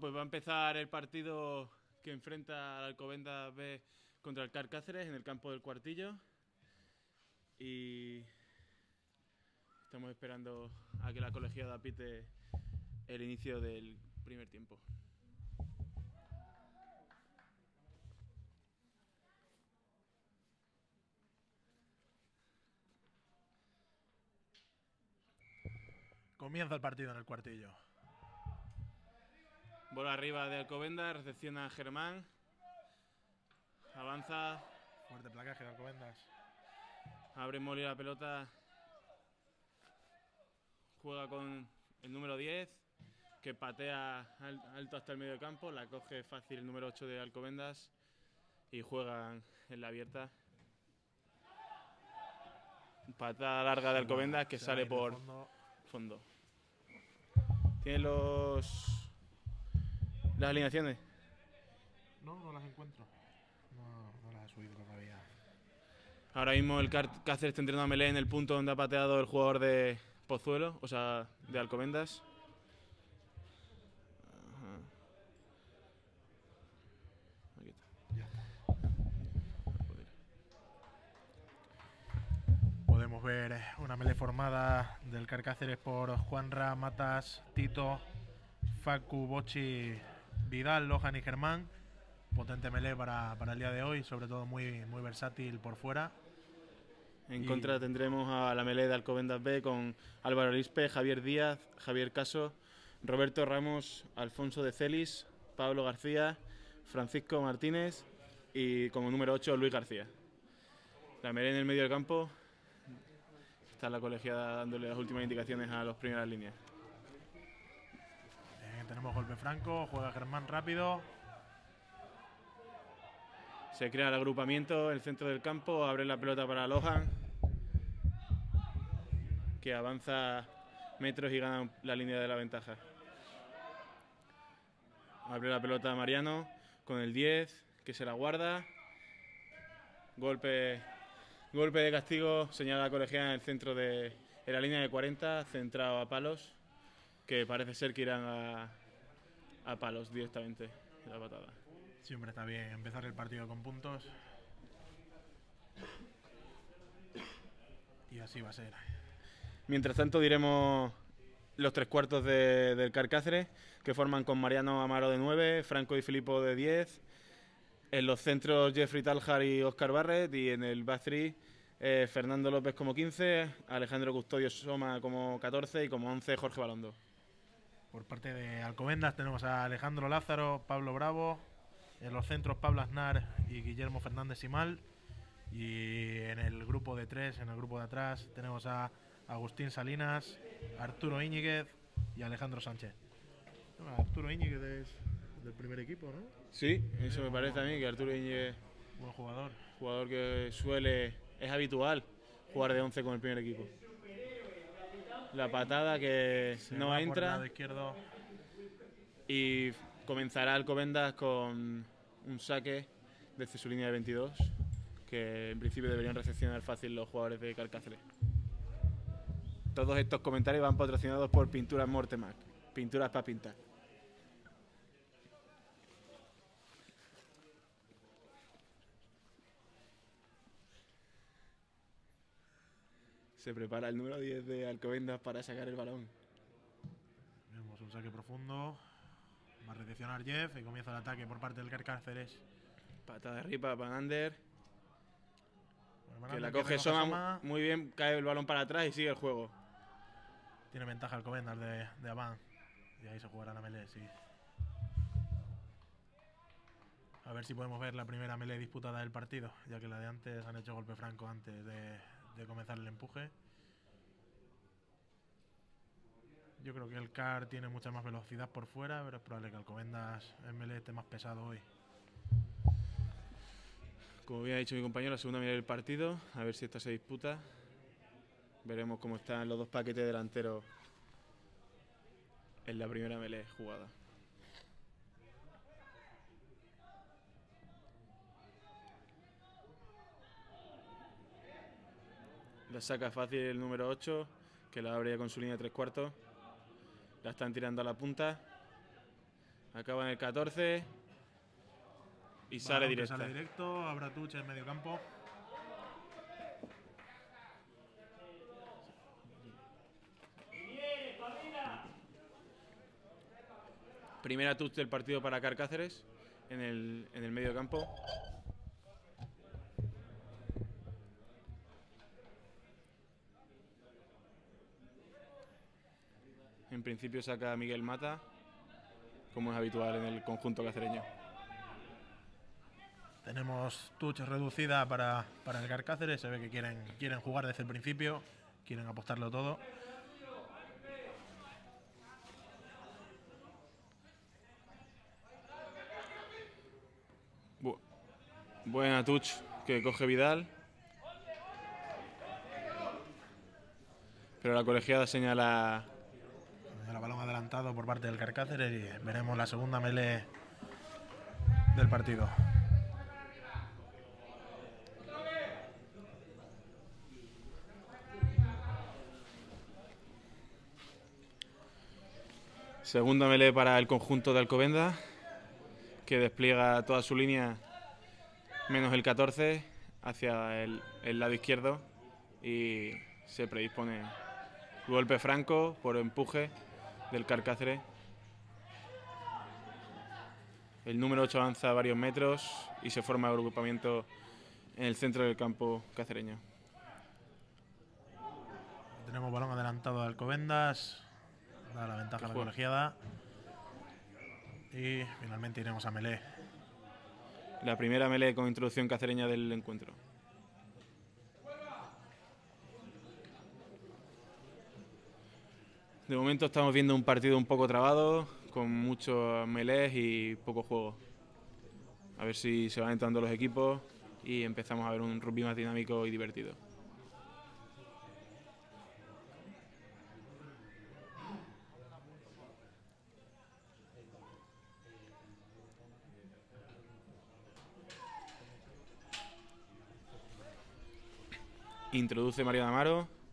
Pues va a empezar el partido que enfrenta al Alcobendas B contra el Car Cáceres en el campo del Cuartillo. Y estamos esperando a que la colegiada pite el inicio del primer tiempo. Comienza el partido en el cuartillo. Bola arriba de Alcobendas, recepciona Germán. Avanza, Fuerte placaje de Alcobendas. abre Moli la pelota. Juega con el número 10, que patea al- alto hasta el medio campo. La coge fácil el número 8 de Alcobendas y juegan en la abierta. Patada larga de Alcobendas que sale por fondo. Tiene los. Las alineaciones. No, no las encuentro. No, no las he subido todavía. Ahora mismo el Cáceres está entrenando a Melé en el punto donde ha pateado el jugador de Pozuelo, o sea, de Alcobendas. Podemos ver eh, una melee formada del Carcáceres por Juanra, Matas, Tito, Facu, Bochi, Vidal, Lohan y Germán. Potente melee para, para el día de hoy, sobre todo muy, muy versátil por fuera. En Y- contra tendremos a la Melé de Alcobendas B con Álvaro Lispe, Javier Díaz, Javier Caso, Roberto Ramos, Alfonso de Celis, Pablo García, Francisco Martínez y como número 8 Luis García. La Melé en el medio del campo. Está la colegiada dándole las últimas indicaciones a las primeras líneas. Tenemos golpe franco, juega Germán rápido. Se crea el agrupamiento en el centro del campo, abre la pelota para Lohan, que avanza metros y gana la línea de la ventaja. Abre la pelota Mariano con el 10, que se la guarda. Golpe, golpe de castigo, señala la colegiada en el centro de en la línea de 40, centrado a palos, que parece ser que irán a, a palos directamente la patada. Siempre está bien empezar el partido con puntos. Y así va a ser. Mientras tanto diremos los tres cuartos de- del Carcáceres, que forman con Mariano Amaro de 9, Franco y Filipo de 10, en los centros Jeffrey Taljar y Oscar Barrett, y en el back three, eh, Fernando López como 15, Alejandro Custodio Soma como 14 y como 11 Jorge Balondo. Por parte de Alcobendas tenemos a Alejandro Lázaro, Pablo Bravo, en los centros Pablo Aznar y Guillermo Fernández Simal. Y en el grupo de tres, en el grupo de atrás, tenemos a Agustín Salinas, Arturo Íñiguez y Alejandro Sánchez. Arturo Íñiguez es del primer equipo, ¿no? Sí, eso me parece a mí, que Arturo Íñiguez, Buen jugador. jugador que suele, es habitual jugar de 11 con el primer equipo. La patada que Se no por entra. izquierdo. Y comenzará Alcobendas con un saque desde su línea de 22, que en principio deberían recepcionar fácil los jugadores de Carcáceres. Todos estos comentarios van patrocinados por Pinturas Mortemac, pinturas para pintar. Se prepara el número 10 de Alcobendas para sacar el balón. Vemos un saque profundo. Va a recepcionar Jeff y comienza el ataque por parte del Carcáceres. Patada de ripa para Ander. Bueno, Que la coge Soma muy bien, cae el balón para atrás y sigue el juego. Tiene ventaja Alcobendas de, de Avan. Y ahí se jugará la melee, sí. A ver si podemos ver la primera melee disputada del partido, ya que la de antes han hecho golpe franco antes de, de comenzar el empuje. Yo creo que el CAR tiene mucha más velocidad por fuera, pero es probable que Alcobendas en melee esté más pesado hoy. Como bien ha dicho mi compañero, la segunda mirada del partido, a ver si esta se disputa. Veremos cómo están los dos paquetes delanteros en la primera melee jugada. La saca fácil el número 8, que la abre ya con su línea de tres cuartos. La están tirando a la punta. Acaba en el 14. Y sale Balón directo. Sale directo, habrá Tuch en medio campo. Primera touch del partido para Carcáceres en el, en el medio campo. En principio saca a Miguel Mata, como es habitual en el conjunto cacereño. Tenemos touch reducida para, para el Carcáceres. Se ve que quieren, quieren jugar desde el principio, quieren apostarlo todo. Bu- buena touch que coge Vidal. Pero la colegiada señala adelantado por parte del Carcáceres y veremos la segunda melee del partido. Segunda melee para el conjunto de Alcobenda, que despliega toda su línea menos el 14 hacia el, el lado izquierdo y se predispone golpe franco por empuje del Carcáceres. El número 8 avanza varios metros y se forma agrupamiento en el centro del campo cacereño. Tenemos balón adelantado de Alcobendas. Da la ventaja a la colegiada. Y finalmente iremos a melee. La primera melee con introducción cacereña del encuentro. De momento estamos viendo un partido un poco trabado, con muchos melees y poco juego. A ver si se van entrando los equipos y empezamos a ver un rugby más dinámico y divertido. Introduce Mariano Amaro.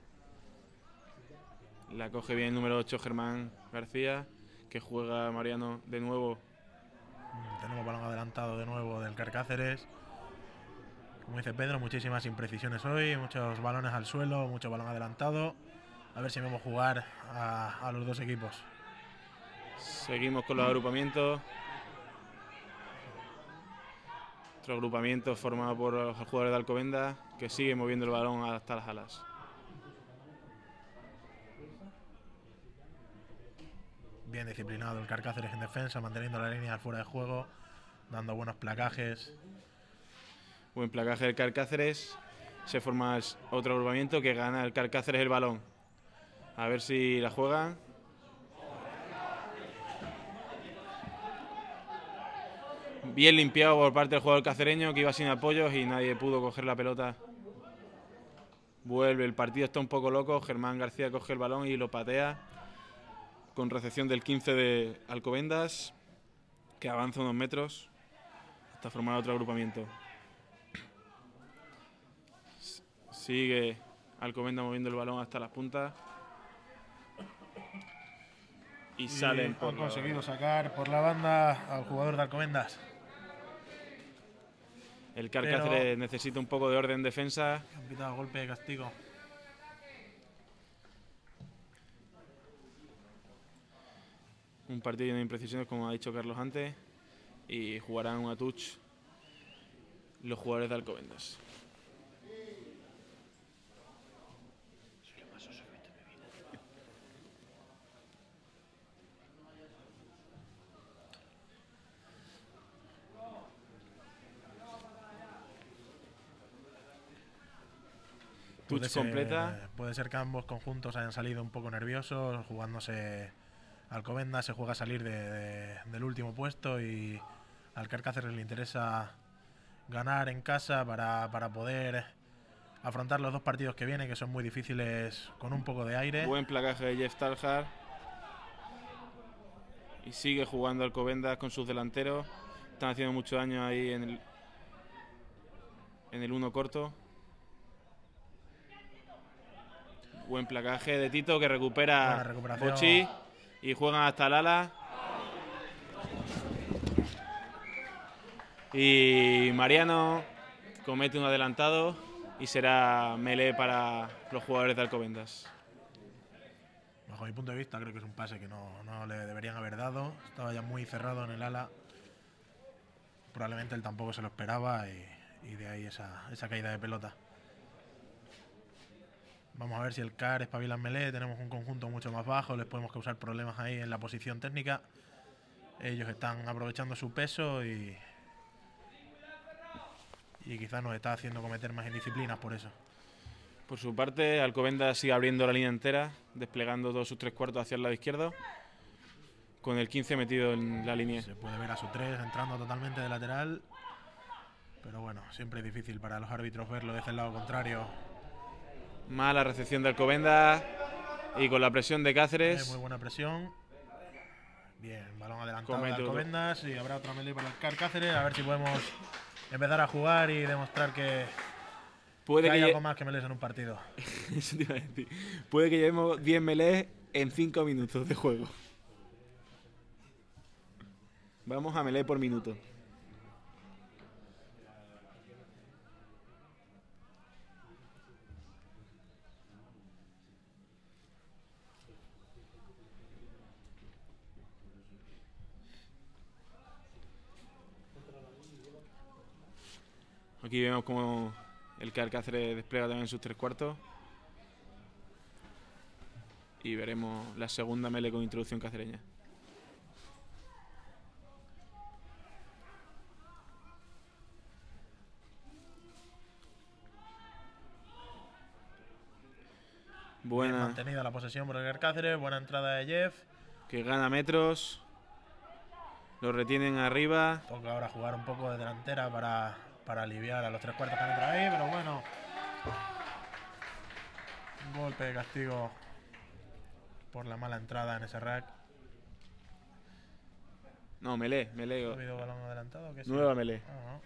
La coge bien el número 8 Germán García, que juega Mariano de nuevo. Tenemos balón adelantado de nuevo del Carcáceres. Como dice Pedro, muchísimas imprecisiones hoy, muchos balones al suelo, mucho balón adelantado. A ver si vemos jugar a, a los dos equipos. Seguimos con los agrupamientos. Otro agrupamiento formado por los jugadores de Alcobenda, que sigue moviendo el balón hasta las alas. Bien disciplinado el Carcáceres en defensa, manteniendo la línea fuera de juego, dando buenos placajes. Buen placaje del Carcáceres. Se forma otro agrupamiento que gana el Carcáceres el balón. A ver si la juegan. Bien limpiado por parte del jugador cacereño que iba sin apoyos y nadie pudo coger la pelota. Vuelve, el partido está un poco loco. Germán García coge el balón y lo patea con recepción del 15 de Alcobendas, que avanza unos metros hasta formar otro agrupamiento. Sigue Alcobenda moviendo el balón hasta las puntas. Y, Y salen por han la- conseguido sacar por la banda al jugador de Alcobendas. El Carcáceres necesita un poco de orden en defensa. Han pitado golpe de castigo. Un partido lleno de imprecisiones, como ha dicho Carlos antes. Y jugarán una touch los jugadores de Alcobendas. Touch Puede ser- completa. puede ser que ambos conjuntos hayan salido un poco nerviosos, jugándose Alcobendas, se juega a salir de- de- del último puesto y al Carcáceres le interesa ganar en casa para, para poder afrontar los dos partidos que vienen, que son muy difíciles con un poco de aire. Buen placaje de Jeff Talhar. Y sigue jugando Alcobendas con sus delanteros. Están haciendo mucho daño ahí en el, en el uno corto. Buen placaje de Tito que recupera. Bochi y juegan hasta el ala. Y Mariano comete un adelantado y será melee para los jugadores de Alcobendas. Bajo mi punto de vista, creo que es un pase que no, no le deberían haber dado. Estaba ya muy cerrado en el ala. Probablemente él tampoco se lo esperaba y, y de ahí esa, esa caída de pelota. Vamos a ver si el CAR espabila en melee. Tenemos un conjunto mucho más bajo. Les podemos causar problemas ahí en la posición técnica. Ellos están aprovechando su peso y. Y quizás nos está haciendo cometer más indisciplinas por eso. Por su parte, Alcobendas sigue abriendo la línea entera, desplegando todos sus tres cuartos hacia el lado izquierdo, con el 15 metido en la línea. Se puede ver a su 3 entrando totalmente de lateral. Pero bueno, siempre es difícil para los árbitros verlo desde el lado contrario. Mala recepción de Alcobendas y con la presión de Eh, Cáceres. muy buena presión. Bien, balón adelantado de. Alcobendas y habrá otra melee para el Cáceres. A ver si podemos empezar a jugar y demostrar que, Puede que que, hay algo más que melees en un partido. Eso te iba a decir. Puede que llevemos 10 melees en 5 minutos de juego. Vamos a melee por minuto. Aquí vemos como el Cáceres despliega también sus tres cuartos. Y veremos la segunda mele con introducción cacereña. Bien Buena, mantenida la posesión por el Cáceres. Buena entrada de Jeff. que gana metros. Lo retienen arriba. Toca ahora jugar un poco de delantera para, para aliviar a los tres cuartos que han entrado ahí, pero bueno. Un golpe de castigo por la mala entrada en ese rack. No, melee, melee. ¿Ha habido balón adelantado? ¿Qué sí? Nueva melee. Ah,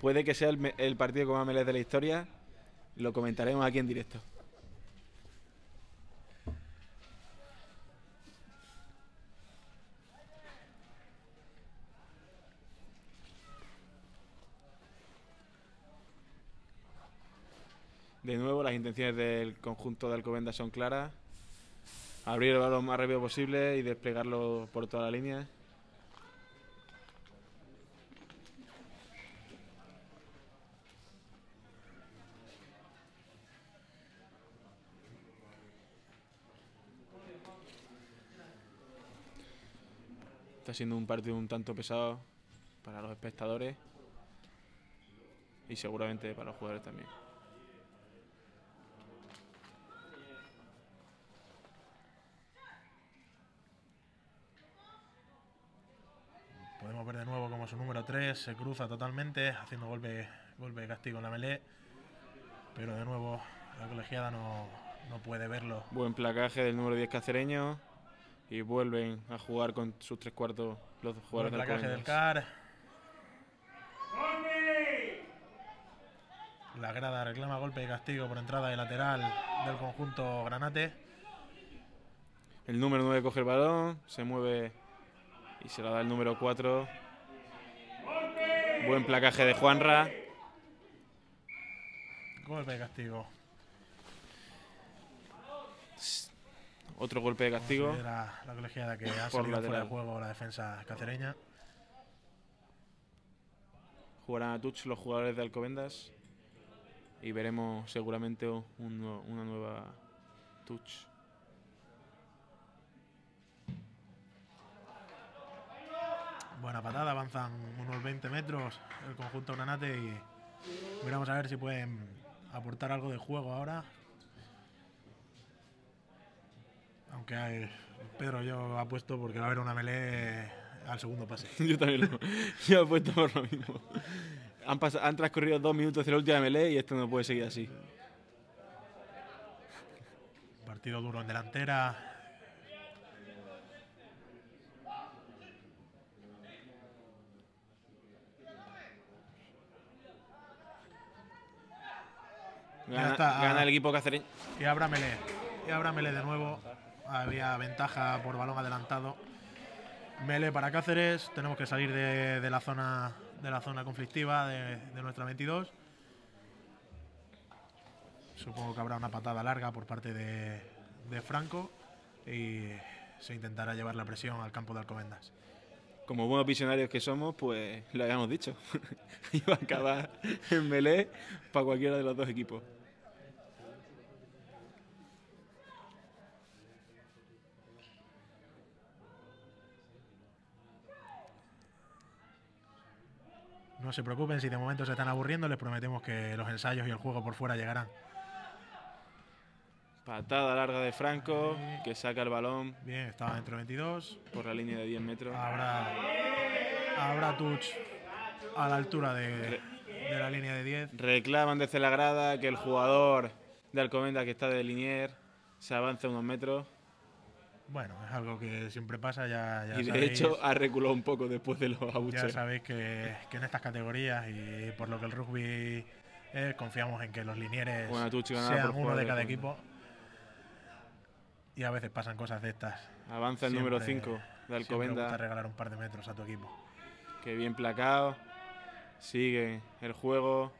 Puede que sea el, partido con más melees de la historia. Lo comentaremos aquí en directo. De nuevo, las intenciones del conjunto de Alcobendas son claras. Abrir el balón más rápido posible y desplegarlo por toda la línea. Está siendo un partido un tanto pesado para los espectadores y seguramente para los jugadores también. Podemos ver de nuevo como su número 3 se cruza totalmente, haciendo golpe, golpe de castigo en la melee. Pero de nuevo, la colegiada no, no puede verlo. Buen placaje del número 10 cacereño y vuelven a jugar con sus tres cuartos los Buen jugadores del placaje del Alcobendas. CAR. La grada reclama golpe de castigo por entrada de lateral del conjunto Granate. El número 9 coge el balón, se mueve y se la da el número 4. Buen placaje de Juanra. Golpe de castigo. Otro golpe de castigo. La colegiada que ha salido fuera de juego la defensa cacereña. Jugarán a touch los jugadores de Alcobendas. Y veremos seguramente un una nueva touch. Buena patada, avanzan unos 20 metros el conjunto Granate y miramos a ver si pueden aportar algo de juego ahora. Aunque hay- Pedro yo apuesto porque va a haber una melee al segundo pase. Yo también lo yo he puesto por lo mismo. Han, transcurrido dos minutos de la última melee y esto no puede seguir así. Partido duro en delantera. Gana, está. gana el equipo cacereño. Y habrá melee. Y habrá melee de nuevo. Había ventaja por balón adelantado. Mele para Cáceres, tenemos que salir de, de la zona de la zona conflictiva de, de nuestra 22. Supongo que habrá una patada larga por parte de, de Franco y se intentará llevar la presión al campo de Alcobendas. Como buenos visionarios que somos, pues lo habíamos dicho. Iba a acabar en melee para cualquiera de los dos equipos. No se preocupen si de momento se están aburriendo, les prometemos que los ensayos y el juego por fuera llegarán. Patada larga de Franco, que saca el balón Bien, estaba dentro de 22. por la línea de 10 metros. Habrá, habrá touch a la altura de, de la línea de 10. Reclaman desde la grada que el jugador de Alcobendas que está de Linier se avance unos metros. Bueno, es algo que siempre pasa, ya, ya y de sabéis, hecho ha reculado un poco después de los ya abucheos. sabéis que, que en estas categorías y por lo que el rugby es, confiamos en que los linieres Buena touch ganada sean uno de cada equipo. Y a veces pasan cosas de estas. Avanza el número Siempre- 5 de siempre gusta regalar un par de metros a tu equipo. Que bien placado. Sigue el juego.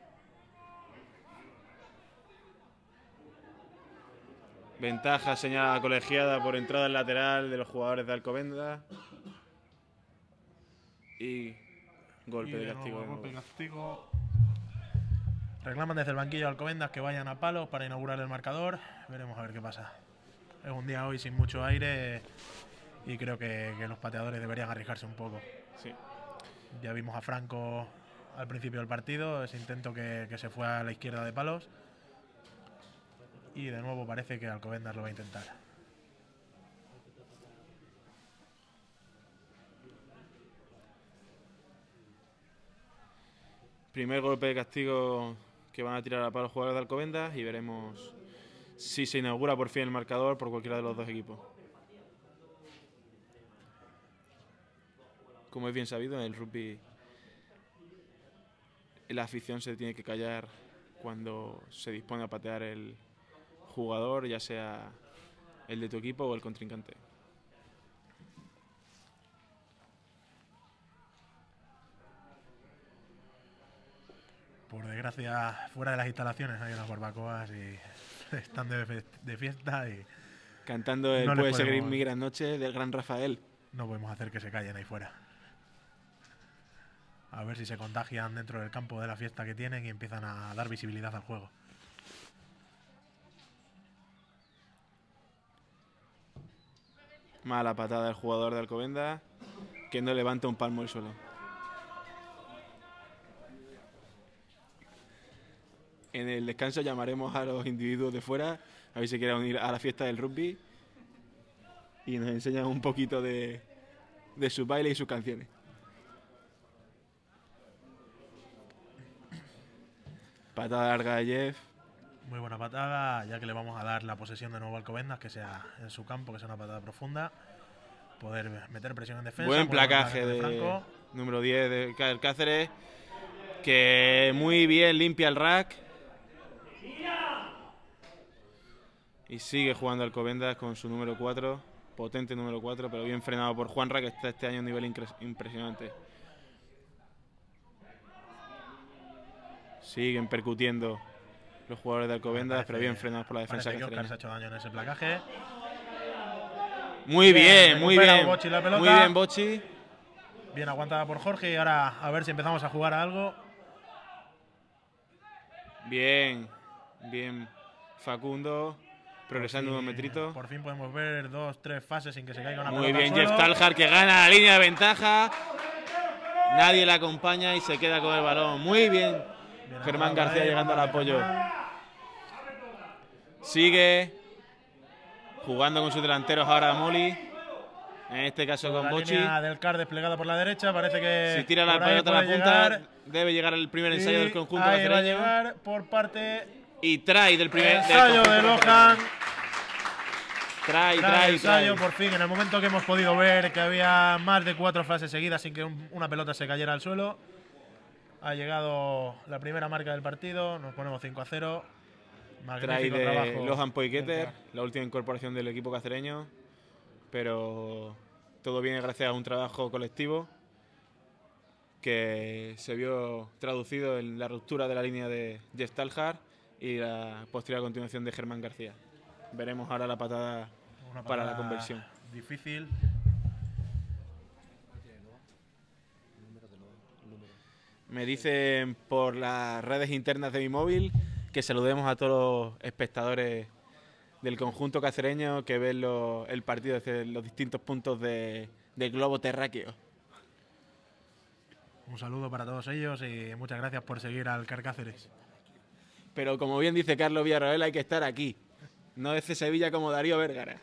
Ventaja señalada colegiada por entrada en lateral de los jugadores de Alcobendas. Y golpe Y de de castigo. golpe de. Reclaman desde el banquillo de Alcobendas que vayan a palos para inaugurar el marcador. Veremos a ver qué pasa. Es un día hoy sin mucho aire y creo que, que los pateadores deberían arriesgarse un poco. Sí. Ya vimos a Franco al principio del partido, ese intento que, que se fue a la izquierda de palos. Y de nuevo parece que Alcobendas lo va a intentar. Primer golpe de castigo que van a tirar para los jugadores de Alcobendas y veremos si se inaugura por fin el marcador por cualquiera de los dos equipos. Como es bien sabido, en el rugby la afición se tiene que callar cuando se dispone a patear el jugador, ya sea el de tu equipo o el contrincante. Por desgracia, fuera de las instalaciones hay unas barbacoas y están de, fiesta y Cantando el No Puede seguir podemos- mi gran noche del gran Rafael. no podemos hacer que se callen ahí fuera. A ver si se contagian dentro del campo de la fiesta que tienen y empiezan a dar visibilidad al juego. Mala patada del jugador de Alcobendas, que no levanta un palmo del suelo. En el descanso llamaremos a los individuos de fuera a ver si quieren unir a la fiesta del rugby y nos enseñan un poquito de, de su baile y sus canciones. Patada larga de Jeff. Muy buena patada, ya que le vamos a dar la posesión de nuevo al Alcobendas, que sea en su campo, que sea una patada profunda. Poder meter presión en defensa. Buen placaje de Franco. número 10 de Cá- Cáceres. Que muy bien limpia el rack. Y sigue jugando Alcobendas con su número 4. Potente número 4, pero bien frenado por Juanra, que está este año a un nivel impresionante. Siguen percutiendo los jugadores de Alcobendas, pero bien frenados por la defensa que Oscar se ha hecho daño en ese placaje. Muy Bien, bien, muy bien. La pelota. Muy bien, Bochi. Bien aguantada por Jorge y ahora a ver si empezamos a jugar a algo. Bien, bien. Facundo, progresando fin- metritos. Por fin podemos ver dos, tres fases sin que se caiga una Muy pelota bien, Jeff. Talhar que gana la línea de ventaja. Nadie le acompaña y se queda con el balón. Muy bien. Germán García llegando al apoyo. Sigue jugando con sus delanteros ahora Moli. En este caso con La Bochi. del CAR desplegada por la derecha, parece que Si tira la pelota a la punta, llegar. debe llegar el primer ensayo Y del conjunto ahí va a llegar por parte Y trae del primer del ensayo conjunto de. Lohan. Trae, Trae trae, ensayo por fin en el momento que hemos podido ver que había más de cuatro fases seguidas sin que un- una pelota se cayera al suelo. Ha llegado la primera marca del partido, nos ponemos 5 a 0. Trae Magnífico de trabajo. Lohan Poiketer, la última incorporación del equipo cacereño. Pero todo viene gracias a un trabajo colectivo que se vio traducido en la ruptura de la línea de Jeff Talhar y la posterior continuación de Germán García. Veremos ahora la patada, Una para la patada conversión. Difícil. Me dicen por las redes internas de mi móvil que saludemos a todos los espectadores del conjunto cacereño que ven lo- el partido desde los distintos puntos de- del globo terráqueo. Un saludo para todos ellos y muchas gracias por seguir al Carcáceres. Pero como bien dice Carlos Villarroel, hay que estar aquí. No desde Sevilla como Darío Vergara.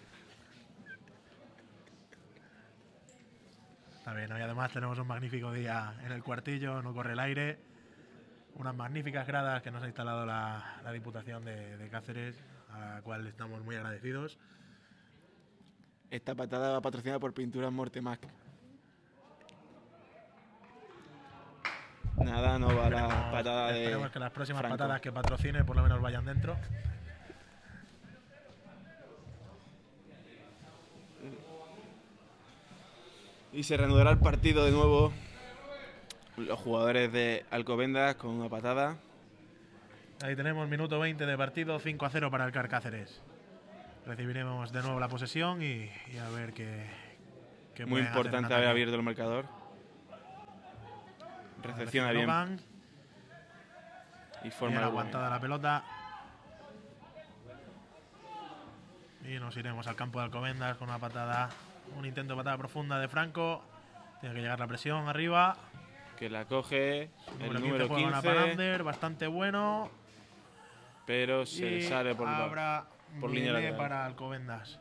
Está bien, hoy además tenemos un magnífico día en el cuartillo, no corre el aire. Unas magníficas gradas que nos ha instalado la, la Diputación de, de Cáceres, a la cual estamos muy agradecidos. Esta patada va patrocinada por Pinturas Mortemac. Nada, no va la patada de. esperemos que las próximas Franco. patadas que patrocine por lo menos vayan dentro. Y se reanudará el partido de nuevo. Los jugadores de Alcobendas con una patada. Ahí tenemos minuto 20 de partido, 5 a 0 para el Carcáceres. Recibiremos de nuevo la posesión y, y a ver qué. qué Muy importante haber abierto el marcador. Recepciona bien Logan, y forma bien aguantada la pelota. Y nos iremos al campo de Alcobendas con una patada, un intento de patada profunda de Franco. Tiene que llegar la presión arriba. que la coge el Número 15 número juega una 15, Panander, bastante bueno. pero se y sale por la- por línea lateral. para Alcobendas.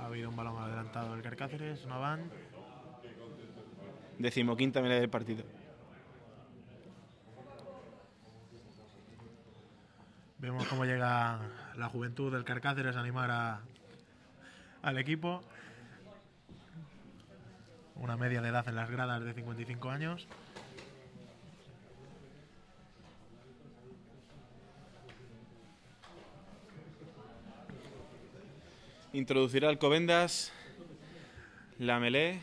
Ha habido un balón adelantado del Carcáceres, no van. decimoquinta media del partido. Vemos cómo llega la juventud del Carcáceres animar a- al equipo. Una media de edad en las gradas de 55 años. Introducirá Alcobendas, la melé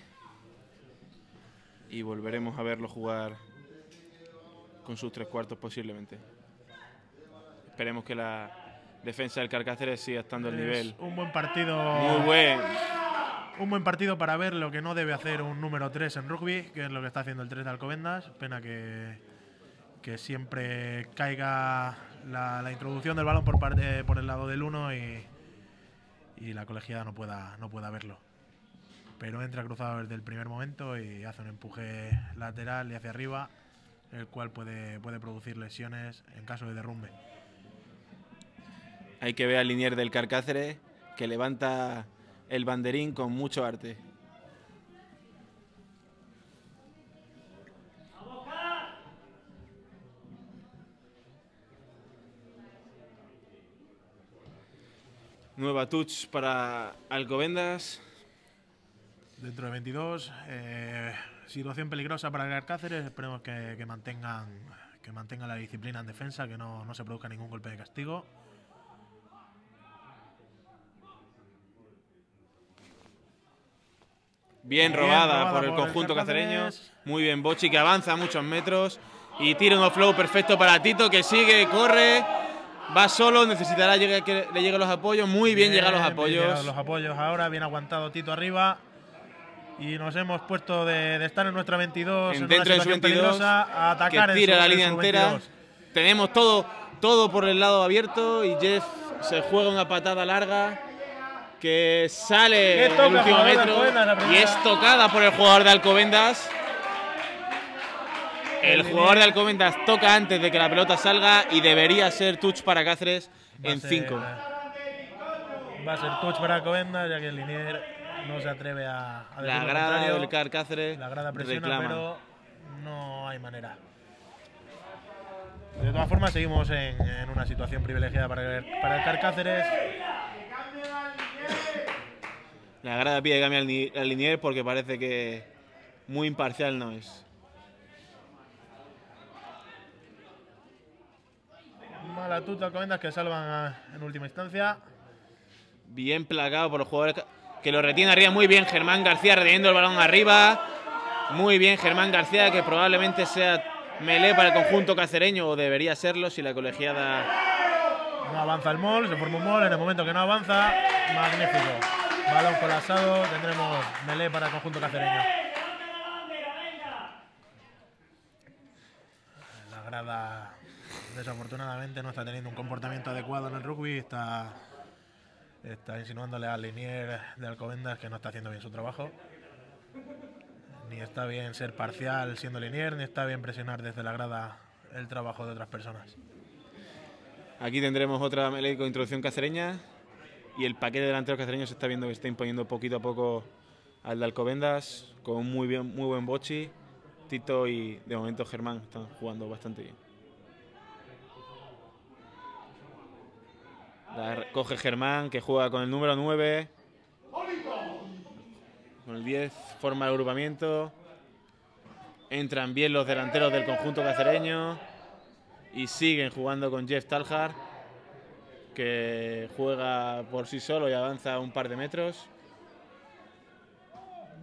y volveremos a verlo jugar con sus tres cuartos posiblemente. Esperemos que la defensa del Carcáceres siga estando Es nivel. un buen partido. Muy buen. Un buen partido para ver lo que no debe hacer un número 3 en rugby, que es lo que está haciendo el 3 de Alcobendas. Pena que, que siempre caiga la, la introducción del balón por, parte, por el lado del 1 y, y la colegiada no pueda, no pueda verlo. Pero entra cruzado desde el primer momento y hace un empuje lateral y hacia arriba, el cual puede, puede producir lesiones en caso de derrumbe. Hay que ver al linier del Carcáceres que levanta el banderín con mucho arte. Nueva touch para Alcobendas. Dentro de 22, eh, situación peligrosa para el Cáceres. Esperemos que, que mantengan que mantengan la disciplina en defensa, que no, no se produzca ningún golpe de castigo. Bien Bien robada, robada por el por el conjunto cacereño. Muy bien, Bochi que avanza muchos metros y tira un flow perfecto para Tito que sigue, corre, va solo, necesitará que le lleguen los apoyos. Muy bien, llegan los bien apoyos. los apoyos ahora, bien aguantado Tito arriba. Y nos hemos puesto de, de estar en nuestra 22 En en, dentro de su situación 22, peligrosa a atacar que en tira la línea entera. 22. Tenemos todo, todo por el lado abierto y Jeff se juega una patada larga que sale el último metro y es tocada por el jugador de Alcobendas. El jugador de. Alcobendas toca antes de que la pelota salga y debería ser touch para Cáceres Va en ser- 5. Va a ser touch para Alcobendas, ya que el Linier no se atreve a, a La grada del Car Cáceres La grada presiona, reclama. pero no hay manera. De todas formas, seguimos en, en una situación privilegiada para el, para el Car Cáceres. La grada pide que cambie al, ni- al linier porque parece que muy imparcial no es. Mala tuta Alcobendas que salvan a- en última instancia. Bien plagado por los jugadores que lo retiene arriba muy bien Germán García reteniendo el balón arriba. Muy bien Germán García que probablemente sea melé para el conjunto cacereño o debería serlo si la colegiada no avanza el mol, se forma un mol en el momento que no avanza, magnífico. Balón colapsado, tendremos melé para el conjunto cacereño. La grada desafortunadamente no está teniendo un comportamiento adecuado en el rugby, está, está insinuándole al linier de Alcobendas que no está haciendo bien su trabajo. Ni está bien ser parcial siendo linier, ni está bien presionar desde la grada el trabajo de otras personas. Aquí tendremos otra melee con introducción cacereña y el paquete delantero cacereño se está viendo que está imponiendo poquito a poco al de Alcobendas con un muy, bien, muy buen bochi. Tito y de momento Germán están jugando bastante bien. Coge Germán que juega con el número 9. Con el 10 forma el agrupamiento. Entran bien los delanteros del conjunto cacereño. Y siguen jugando con Jeff Talhar. Que juega por sí solo y avanza un par de metros.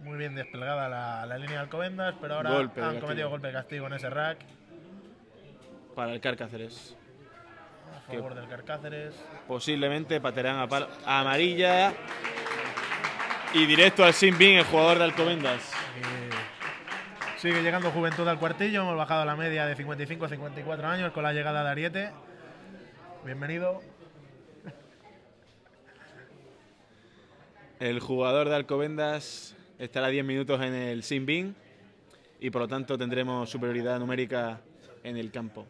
Muy bien desplegada la, la línea de Alcobendas, pero ahora Golpe han cometido golpe de castigo en ese rack Para el Carcáceres. a favor del Carcáceres. Posiblemente patearán a, palo- amarilla. Y directo al Sin Bin, el jugador de Alcobendas. Y sigue llegando Juventud al cuartillo. Hemos bajado la media de 55 a 54 años con la llegada de Ariete. Bienvenido. El jugador de Alcobendas estará 10 minutos en el Sin Bin y por lo tanto tendremos superioridad numérica en el campo.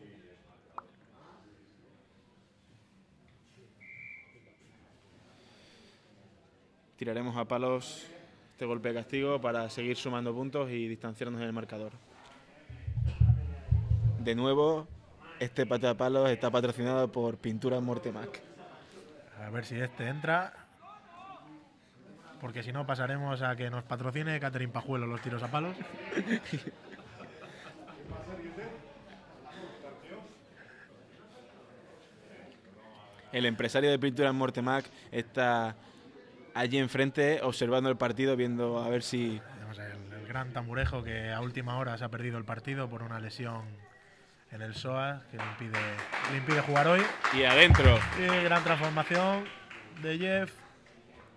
Tiraremos a palos este golpe de castigo para seguir sumando puntos y distanciarnos en el marcador. De nuevo, este pate a palos está patrocinado por Pinturas Mortemac. A ver si este entra. Porque si no, pasaremos a que nos patrocine Catherine Pajuelo los tiros a palos. El empresario de Pinturas Mortemac está allí enfrente observando el partido, viendo a ver si el, el gran tamburejo que a última hora se ha perdido el partido por una lesión en el SOAS que le impide, le impide jugar hoy. y adentro. Y gran transformación de Jeff.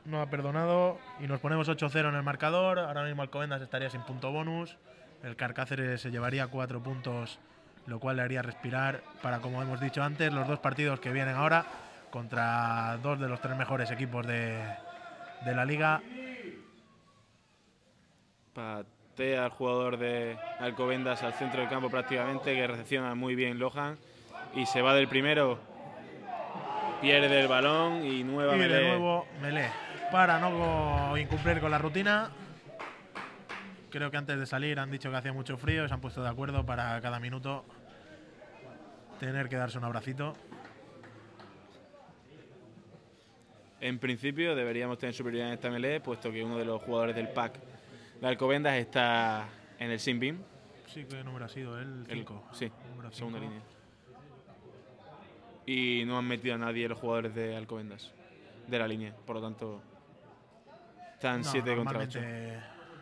No ha perdonado y nos ponemos 8-0 en el marcador. Ahora mismo Alcobendas estaría sin punto bonus. El Carcáceres se llevaría 4 puntos, lo cual le haría respirar para, como hemos dicho antes, los dos partidos que vienen ahora contra dos de los tres mejores equipos de, de la liga. Patea al jugador de Alcobendas al centro del campo prácticamente, que recepciona muy bien Lohan y se va del primero. Pierde el balón y nueva Y de nuevo Melé. Para no incumplir con la rutina. Creo que antes de salir han dicho que hacía mucho frío, se han puesto de acuerdo para cada minuto tener que darse un abracito. En principio deberíamos tener superioridad en esta melee, puesto que uno de los jugadores del pack de Alcobendas está en el Sin Bin. Sí, ¿qué número ha sido? El El- 5. Sí, Número segunda línea. Y no han metido a nadie los jugadores de Alcobendas, de la línea. Por lo tanto, están No, 7 contra 8.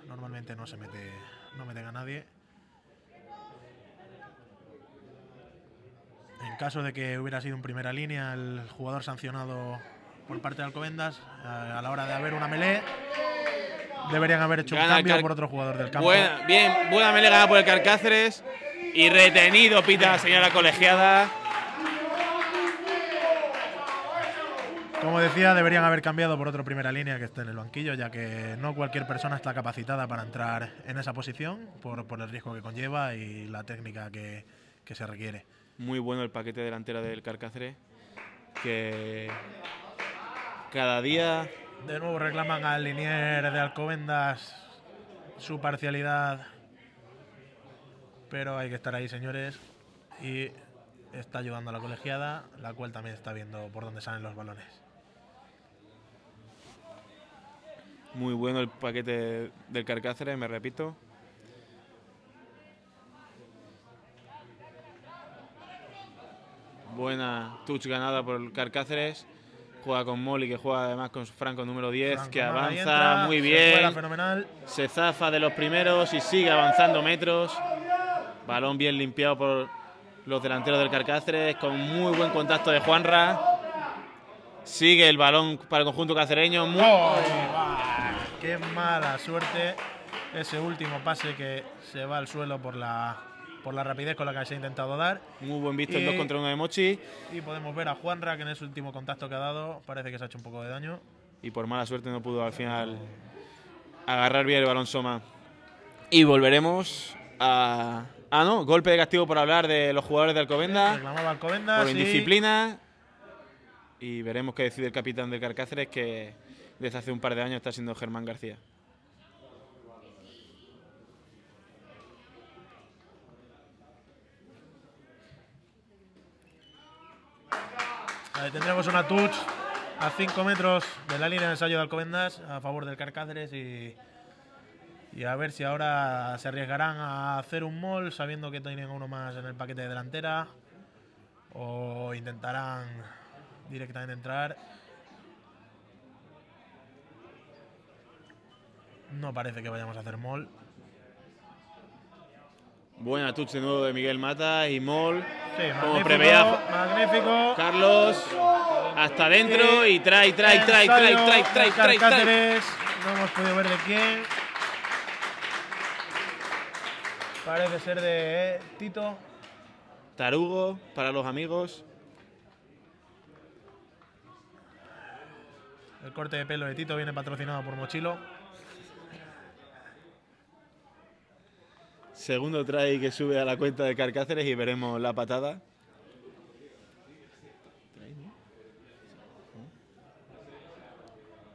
normalmente, no se mete, no meten a nadie. En caso de que hubiera sido en primera línea el jugador sancionado por parte de Alcobendas, a a la hora de haber una melee, deberían haber hecho un Gana el cambio por otro jugador del campo. Buena, bien, buena melee ganada por el Carcáceres. Y retenido pita la señora colegiada. Como decía, deberían haber cambiado por otro primera línea que esté en el banquillo, ya que no cualquier persona está capacitada para entrar en esa posición por, por el riesgo que conlleva y la técnica que, que se requiere. Muy bueno el paquete delantero del Carcáceres. Que cada día De nuevo reclaman al linier de Alcobendas su parcialidad, pero hay que estar ahí, señores, y está ayudando a la colegiada, la cual también está viendo por dónde salen los balones. Muy bueno el paquete del Carcáceres, me repito. Buena touch ganada por el Carcáceres, Juega con Molly, que juega además con su Franco número 10, Franco que avanza entra, muy bien. fenomenal. Se zafa de los primeros y sigue avanzando metros. Balón bien limpiado por los delanteros del Carcáceres, con muy buen contacto de Juanra. Sigue el balón para el conjunto cacereño. Muy, ¡Ay, va! Qué mala suerte ese último pase que se va al suelo por la, por la rapidez con la que se ha intentado dar. muy buen visto el Y- 2 contra 1 de Mochi. Y podemos ver a Juanra que en ese último contacto que ha dado parece que se ha hecho un poco de daño. Y por mala suerte no pudo al final agarrar bien el balón Soma. Y volveremos a. Ah, no, golpe de castigo por hablar de los jugadores de Alcobendas. Reclamaba Alcobendas. por indisciplina. Y veremos qué decide el capitán del Carcáceres, que desde hace un par de años está siendo Germán García. Tendremos una touch a 5 metros de la línea de ensayo de Alcobendas a favor del Carcáceres y, y a ver si ahora se arriesgarán a hacer un mall sabiendo que tienen uno más en el paquete de delantera o intentarán directamente entrar. No parece que vayamos a hacer mall. Buena touch de nuevo de Miguel Mata y Mol. Sí, Como magnífico. Carlos hasta adentro y trae, trae, trae, trae, trae, trae, trae, trae. No hemos podido ver de quién. Parece ser de eh, Tito. Tarugo para los amigos. El corte de pelo de Tito viene patrocinado por Mochilo. Segundo try que sube a la cuenta de Carcáceres y veremos la patada.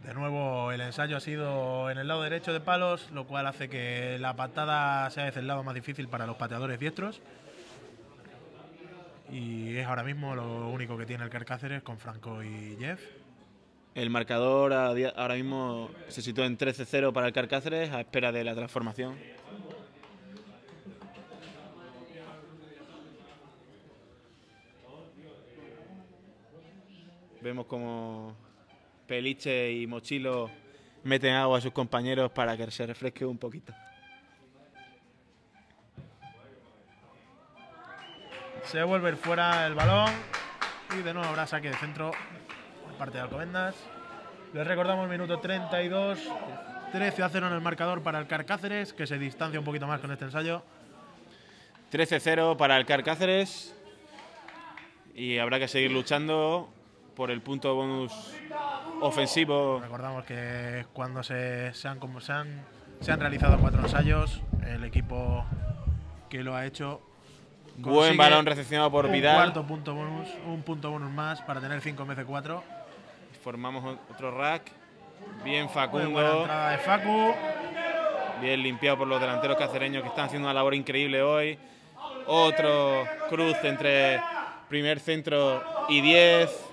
De nuevo, el ensayo ha sido en el lado derecho de palos, lo cual hace que la patada sea desde el lado más difícil para los pateadores diestros. Y es ahora mismo lo único que tiene el Carcáceres con Franco y Jeff. El marcador ahora mismo se sitúa en 13-0 para el Carcáceres a espera de la transformación. Vemos como Peliche y Mochilo meten agua a sus compañeros para que se refresque un poquito. Se vuelve fuera el balón y de nuevo habrá saque de centro por parte de Alcobendas. Les recordamos minuto 32, 13 a 0 en el marcador para el Carcáceres, que se distancia un poquito más con este ensayo. 13-0 para el Carcáceres y habrá que seguir luchando por el punto bonus ofensivo. Recordamos que cuando se, se han, como se, han, se han realizado cuatro ensayos, el equipo que lo ha hecho Buen balón recepcionado por un Vidal. cuarto punto bonus, un punto bonus más para tener 5 en vez de 4. Formamos otro rack. Bien Muy buena Facundo. entrada de Facu. Bien limpiado por los delanteros cacereños que están haciendo una labor increíble hoy. Otro cruz entre primer centro y 10.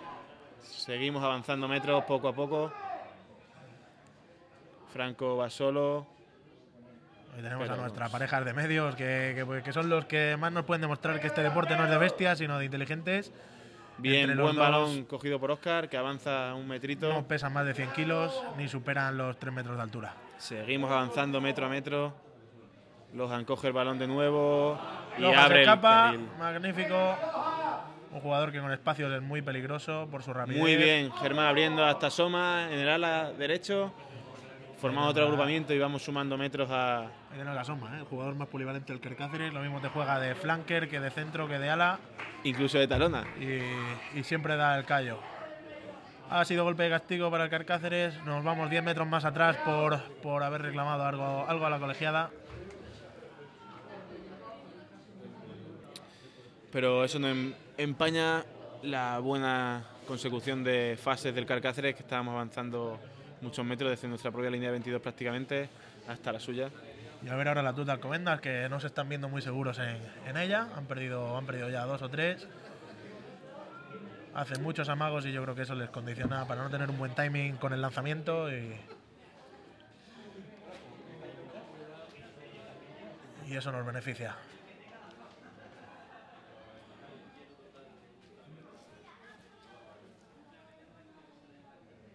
Seguimos avanzando metros poco a poco. Franco va solo. Tenemos Pero a nuestras parejas de medios, que, que- que son los que más nos pueden demostrar que este deporte no es de bestias, sino de inteligentes. Bien, Entre buen balón cogido por Oscar, que avanza un metrito. No pesan más de 100 kilos ni superan los 3 metros de altura. Seguimos avanzando metro a metro. Lohan coge el balón de nuevo y abre el escapa, magnífico. Un jugador que con espacios es muy peligroso por su rapidez. Muy bien, Germán abriendo hasta Soma en el ala derecho. Formamos otro agrupamiento y vamos sumando metros a. La soma, ¿eh? el jugador más polivalente del que Cáceres. Lo mismo te juega de flanker que de centro que de ala incluso de talona. y, y siempre da el callo. Ha sido golpe de castigo para el Carcáceres. Nos vamos 10 metros más atrás por, por haber reclamado algo, algo a la colegiada. Pero eso no em- empaña la buena consecución de fases del Carcáceres, que estábamos avanzando muchos metros desde nuestra propia línea de 22 prácticamente hasta la suya. Y a ver ahora la tuta Alcobendas, que no se están viendo muy seguros en, en ella. Han perdido, han perdido ya dos o tres. Hacen muchos amagos y yo creo que eso les condiciona para no tener un buen timing con el lanzamiento. Y, y eso nos beneficia.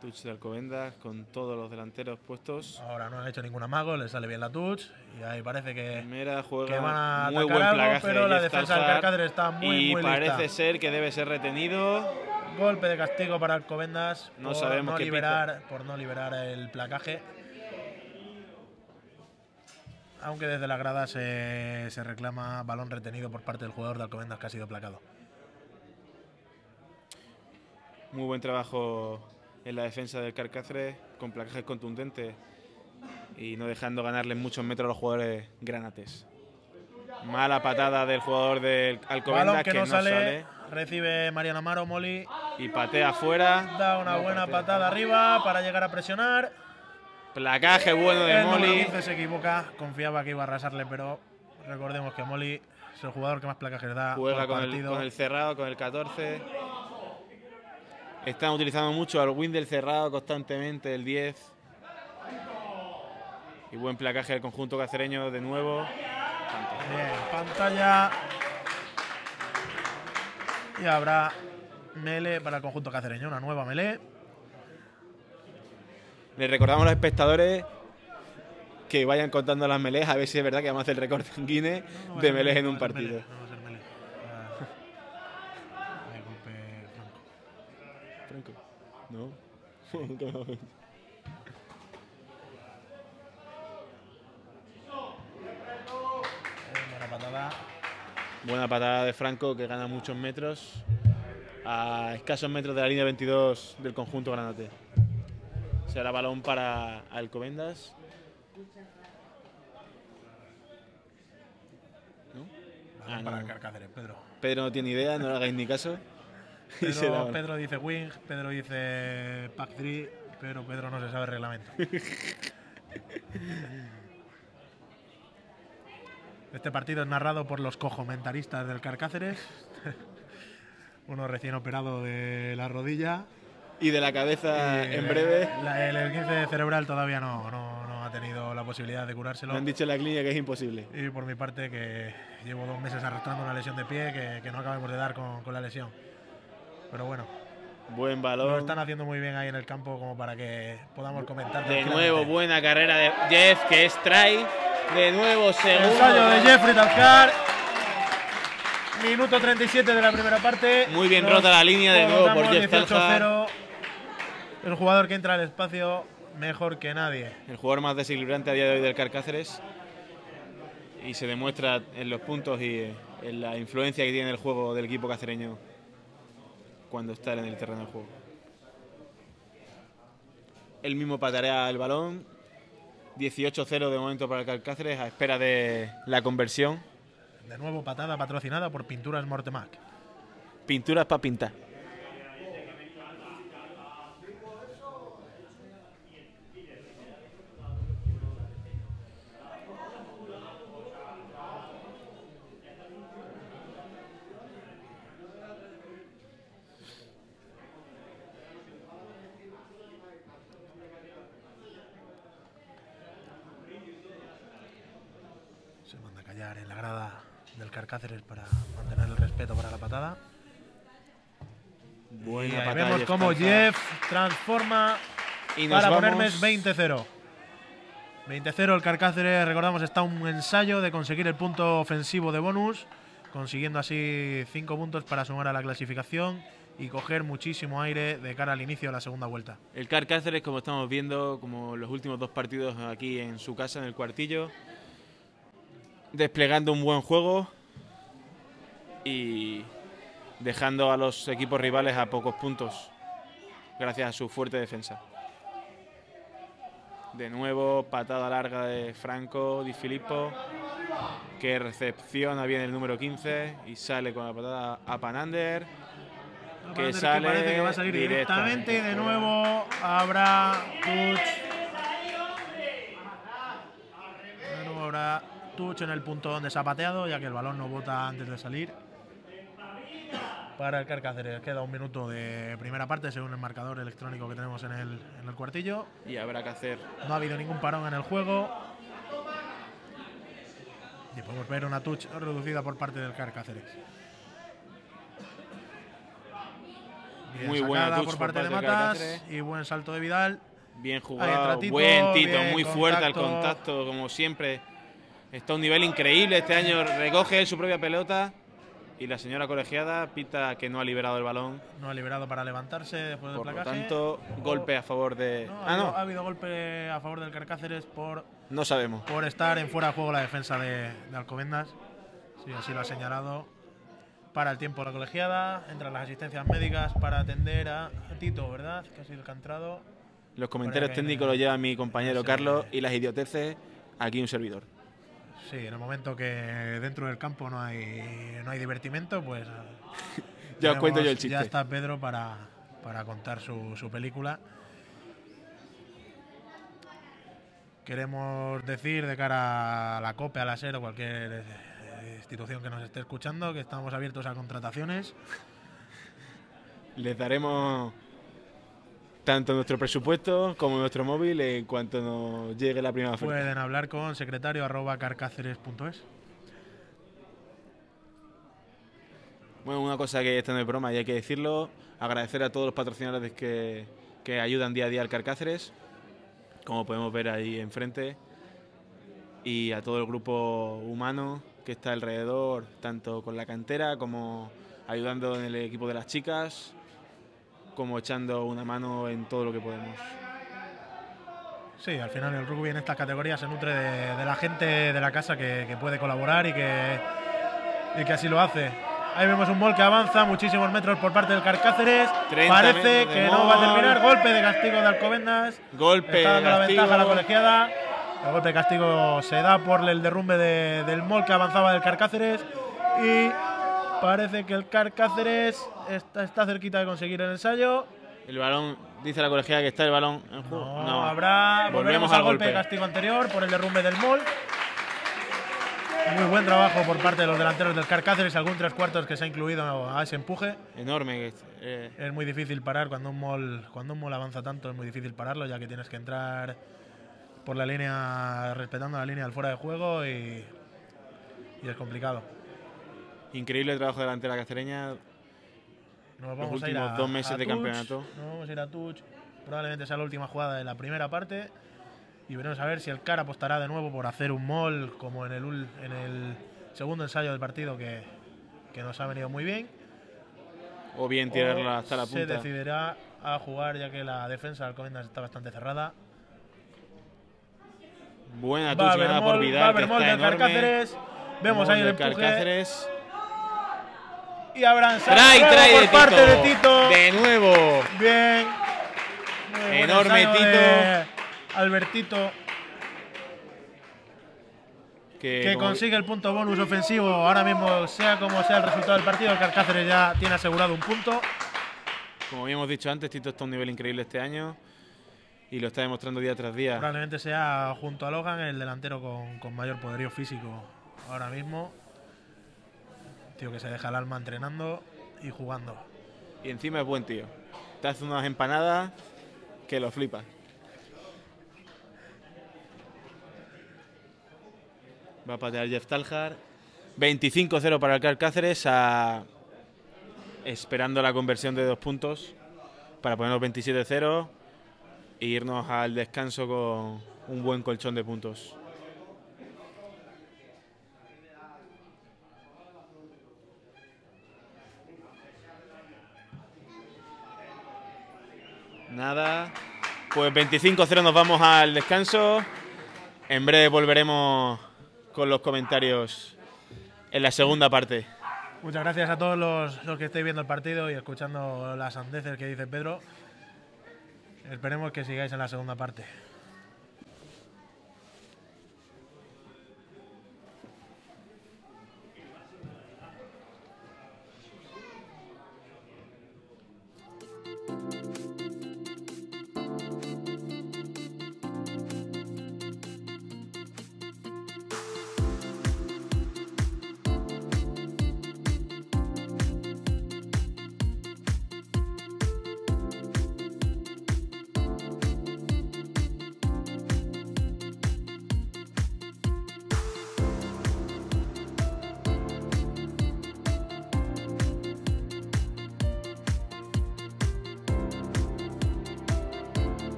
Touch de Alcobendas con todos los delanteros puestos. Ahora no han hecho ningún amago, le sale bien la touch y ahí parece que, juega que van a muy atacar buen algo, pero la defensa del Carcácer está muy, y muy parece lista. ser que debe ser retenido. Golpe de castigo para Alcobendas No por, sabemos no qué liberar, por no liberar el placaje. Aunque desde la grada se, se reclama balón retenido por parte del jugador de Alcobendas que ha sido placado. Muy buen trabajo en la defensa del Carcáceres, con placajes contundentes y no dejando ganarle muchos metros a los jugadores granates. Mala patada del jugador del Alcobendas Balón que, no, sale, recibe Mariano Amaro, Moli, y patea afuera. da una No, buena patea. patada arriba para llegar a presionar. Placaje bueno de el Molly. 15 se equivoca, confiaba que iba a arrasarle, pero recordemos que Moli es el jugador que más placajes da Juega con el, con el cerrado, con el 14. Están utilizando mucho al win del cerrado constantemente, el 10. Y buen placaje del conjunto cacereño de nuevo. Bien, pantalla. Y habrá mele para el conjunto cacereño, una nueva mele. Les recordamos a los espectadores que vayan contando las melees a ver si es verdad que vamos a hacer el récord en Guinness de melees melee, en un partido. No. Buena patada. Buena patada de Franco que gana muchos metros. A escasos metros de la línea 22 del conjunto granate. Será balón para Alcobendas. ¿No? Balón Ah, para no. el Carcáceres, Pedro. Pedro no tiene idea, no le hagáis ni caso. Pedro, dice wing, Pedro dice pack 3, pero Pedro no se sabe el reglamento. Este partido es narrado por los cojomentaristas del Carcáceres. Uno recién operado de la rodilla. Y de la cabeza Y en breve. la- el esguince cerebral todavía no, no, no ha tenido la posibilidad de Me curárselo. han dicho en la clínica que es imposible. Y por mi parte que llevo dos meses arrastrando una lesión de pie que, que no acabamos de dar con, con la lesión. Pero bueno, Buen lo balón. están haciendo muy bien ahí en el campo como para que podamos comentar. De nuevo, buena carrera de Jeff, que es try. De nuevo, segundo. Ensayo de Jeffrey Talcar. Minuto 37 de la primera parte. Muy bien Nos rota la línea de nuevo por Jeff Talcar. 18-0. El jugador que entra al espacio mejor que nadie. El jugador más desequilibrante a día de hoy del Carcáceres. Y se demuestra en los puntos y en la influencia que tiene el juego del equipo cacereño cuando está en el terreno de juego. Él mismo patarea el balón. 18-0 de momento para el Carcáceres a espera de la conversión. De nuevo patada patrocinada por Pinturas Mortemac. Pinturas para pintar. Se manda a callar en la grada del Carcáceres para mantener el respeto para la patada. Buena y ahí patada vemos Jeff cómo Talcar. Jeff transforma Y nos para vamos- ponerme 20-0. 20-0 el Carcáceres, recordamos, está un ensayo de conseguir el punto ofensivo de bonus, consiguiendo así 5 puntos para sumar a la clasificación y coger muchísimo aire de cara al inicio de la segunda vuelta. El CAR Cáceres, como estamos viendo, como los últimos dos partidos aquí en su casa, en el cuartillo, desplegando un buen juego y dejando a los equipos rivales a pocos puntos, gracias a su fuerte defensa. De nuevo, patada larga de Franco Di Filippo, que recepciona bien el número 15 y sale con la patada a Panander. Que Panander sale parece que va a salir directamente directamente y de nuevo habrá touch. De nuevo habrá touch en el punto donde se ha pateado, ya que el balón no bota antes de salir. Para el Carcáceres queda un minuto de primera parte según el marcador electrónico que tenemos en el, en el cuartillo. Y habrá que hacer No ha habido ningún parón en el juego. Y podemos ver una touch reducida por parte del Carcáceres. Bien Muy buena touch por parte de parte de Matas y buen salto de Vidal. Bien jugado, buen Tito, muy fuerte al contacto. contacto, como siempre. Está a un nivel increíble este año, recoge él su propia pelota y la señora colegiada pita que no ha liberado el balón. No ha liberado para levantarse después del Por lo placaje. tanto, golpe a favor de... No, ha, Ah, habido, no, ha habido golpe a favor del Carcáceres por, no sabemos. por estar en fuera de juego la defensa de, de Alcobendas. Sí, así lo ha señalado. Para el tiempo la colegiada, entran las asistencias médicas para atender a Tito, ¿verdad? Que ha sido el que ha entrado. Los comentarios técnicos los lleva mi compañero Sí. Carlos y las idioteces aquí un servidor. Sí, en el momento que dentro del campo no hay, no hay divertimento, pues. Ya os cuento yo el chiste. Ya está Pedro para, para contar su, su película. Queremos decir de cara a la COPE, a la SER o cualquier eh, institución que nos esté escuchando que estamos abiertos a contrataciones. Les daremos tanto nuestro presupuesto como nuestro móvil en cuanto nos llegue la primera oferta. Pueden hablar con secretario arroba carcáceres.es. Bueno, una cosa que está no es broma y hay que decirlo, agradecer a todos los patrocinadores que, que ayudan día a día al Carcáceres, como podemos ver ahí enfrente, y a todo el grupo humano que está alrededor, tanto con la cantera como ayudando en el equipo de las chicas, como echando una mano en todo lo que podemos. Sí, al final el rugby en estas categorías se nutre de, de la gente de la casa que, que puede colaborar y que, y que así lo hace. Ahí vemos un mol que avanza muchísimos metros por parte del Carcáceres. 30 Parece de que no va a terminar. Golpe de castigo de Alcobendas. Golpe, Está dando la castigo. ventaja a la colegiada. El golpe de castigo se da por el derrumbe de- del mol que avanzaba del Carcáceres. Y parece que el Carcáceres está, está cerquita de conseguir el ensayo. El balón, dice la colegiada que está el balón en juego. No, habrá. Volvemos Volvemos al golpe de castigo anterior por el derrumbe del Mol. Muy buen trabajo por parte de los delanteros del Carcáceres, algún tres cuartos que se ha incluido a ese empuje. Enorme. eh, Es muy difícil parar cuando un mol, cuando un mol avanza tanto, es muy difícil pararlo, ya que tienes que entrar por la línea, respetando la línea del fuera de juego y, y es complicado. Increíble trabajo delante de la cacereña. Nos vamos a ir últimos a, dos meses a de campeonato. Nos vamos a ir a Touch. Probablemente sea la última jugada de la primera parte. Y veremos a ver si el CAR apostará de nuevo por hacer un mall como en el, en el segundo ensayo del partido que, que nos ha venido muy bien. O bien o tirarla hasta la Se punta. decidirá a jugar ya que la defensa de Alcobendas está bastante cerrada. Buena Va a touch haber ganada por Vidal, que está del enorme. Vemos Mall ahí el del empuje. Y habrá ensayo Trae, trae por de parte Tito. de Tito. De nuevo. Bien. Muy Enorme Tito. de Albertito. Que, consigue el punto bonus ofensivo. Ahora mismo, sea como sea el resultado del partido, el Carcáceres ya tiene asegurado un punto. Como habíamos dicho antes, Tito está a un nivel increíble este año. Y lo está demostrando día tras día. Probablemente sea junto a Logan el delantero con, con mayor poderío físico ahora mismo. Que se deja el alma entrenando y jugando. Y encima es buen tío. Te hace unas empanadas que lo flipas. Va a patear Jeff Taljar. 25-0 para el Cáceres. Esperando la conversión de dos puntos para ponernos 27-0 e irnos al descanso con un buen colchón de puntos. Nada. Pues 25-0 nos vamos al descanso. En breve volveremos con los comentarios en la segunda parte. Muchas gracias a todos los, los que estéis viendo el partido y escuchando las sandeces que dice Pedro. Esperemos que sigáis en la segunda parte.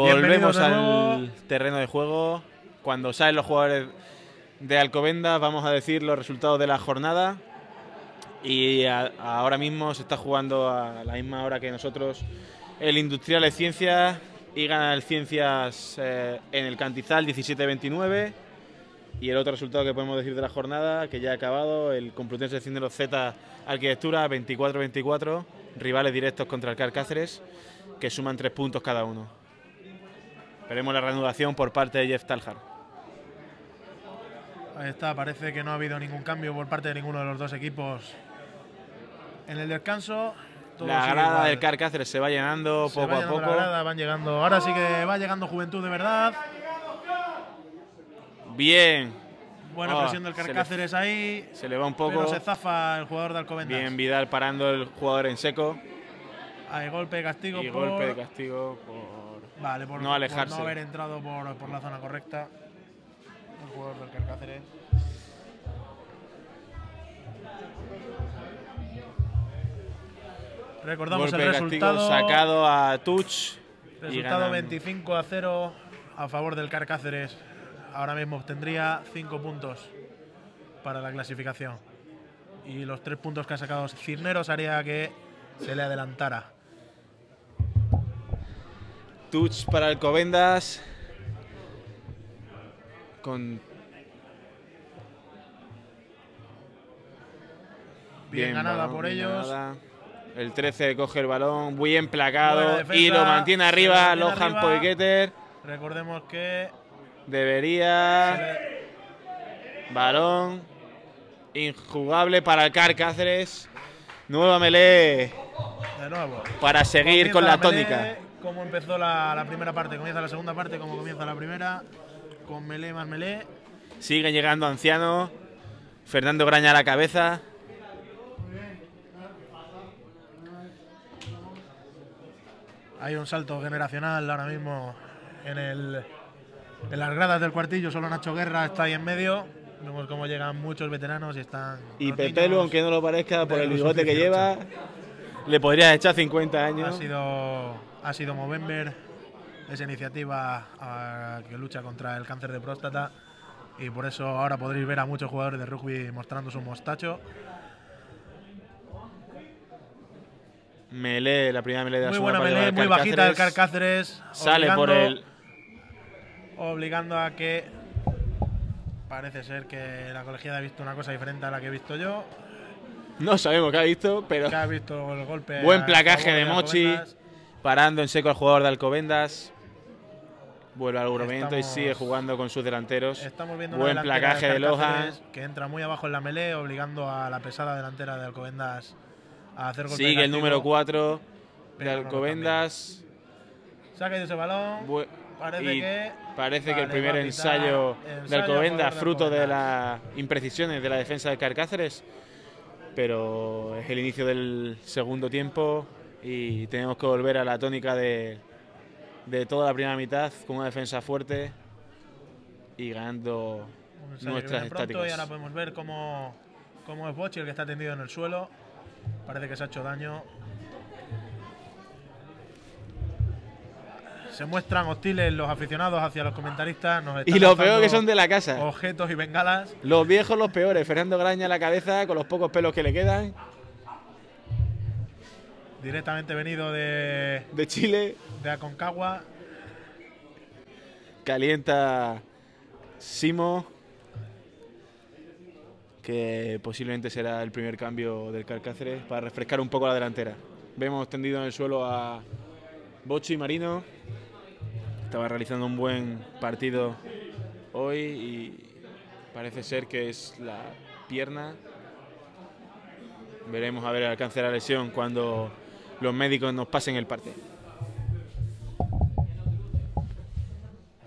Volvemos al terreno de juego. Cuando salen los jugadores de Alcobendas, vamos a decir los resultados de la jornada. Y ahora mismo se está jugando a la misma hora que nosotros el Industrial de Ciencias y gana el Ciencias eh, en el Cantizal 17-29. Y el otro resultado que podemos decir de la jornada, que ya ha acabado, el Complutense de los Z Arquitectura 24-24, rivales directos contra el Car Cáceres, que suman tres puntos cada uno. Veremos la reanudación por parte de Jeff Talhar. Ahí está, parece que no ha habido ningún cambio por parte de ninguno de los dos equipos. En el descanso. la grada del Car Cáceres se va llenando poco a poco. van llegando. Ahora sí que va llegando juventud de verdad. Bien. Buena oh, presión del Car Cáceres ahí. Se le va un poco. Pero se zafa el jugador de Alcobendas. Bien, Vidal parando el jugador en seco. Hay golpe de castigo. Y golpe de castigo por Vale, por no, alejarse. no haber entrado por, la zona correcta. El jugador del Carcáceres. Recordamos el resultado. Sacado a Touch. Resultado 25 a 0 a favor del Carcáceres. Ahora mismo obtendría 5 puntos para la clasificación. Y los 3 puntos que ha sacado Cirneros haría que se le adelantara. Touch para Alcobendas. Con. Bien, ganada por ellos. El 13 coge el balón, muy emplacado y lo mantiene arriba Lohan Poiketer. Recordemos que. Debería. Balón. Injugable para el Car Cáceres. Nueva melee De nuevo. para seguir Comienza con la tónica. Como empezó la, la primera parte, comienza la segunda parte, como comienza la primera. Con melee más melee. Siguen llegando ancianos. Fernando Graña a la cabeza. Hay un salto generacional ahora mismo en, el, en las gradas del cuartillo. Solo Nacho Guerra está ahí en medio. Vemos cómo llegan muchos veteranos y están. Y Pepelu, aunque no lo parezca por el bigote que 18. lleva, le podrías echar 50 Ha años. sido, ha sido Movember, esa iniciativa que lucha contra el cáncer de próstata. Y por eso ahora podréis ver a muchos jugadores de rugby mostrando su mostacho. Melee, la primera melee de la Muy buena melee, muy bajita del Car Cáceres. Cáceres. Sale por el. Obligando a que. Parece ser que la colegiada ha visto una cosa diferente a la que he visto yo. No sabemos qué ha visto, pero Que ha visto el golpe. buen placaje de Mochi. Parando en seco al jugador de Alcobendas. Vuelve al argumento y sigue jugando con sus delanteros. Estamos viendo Buen placaje de. Cáceres Que entra muy abajo en la melee, obligando a la pesada delantera de Alcobendas a hacer golpe Sigue el número 4 de no Alcobendas. Se ha caído ese balón. Bu- Parece y que. parece que el primer ensayo de ensayo a Alcobendas, de fruto de las imprecisiones de la defensa de Carcáceres. Pero es el inicio del segundo tiempo y tenemos que volver a la tónica de, de toda la primera mitad con una defensa fuerte y ganando que nuestras pronto y ahora estáticas. podemos ver cómo, cómo es Bochi el que está tendido en el suelo. Parece que se ha hecho daño. Se muestran hostiles los aficionados hacia los comentaristas. nos Y lo peor que son de la casa. Objetos y bengalas. Los viejos, los peores. Fernando Graña a la cabeza con los pocos pelos que le quedan. Directamente venido de, De Chile. de Aconcagua. Calienta Simo. Que posiblemente será el primer cambio del Carcáceres para refrescar un poco la delantera. Vemos tendido en el suelo a Bochi Marino. Estaba realizando un buen partido hoy y parece ser que es la pierna. Veremos a ver el alcance de la lesión cuando los médicos nos pasen el parte.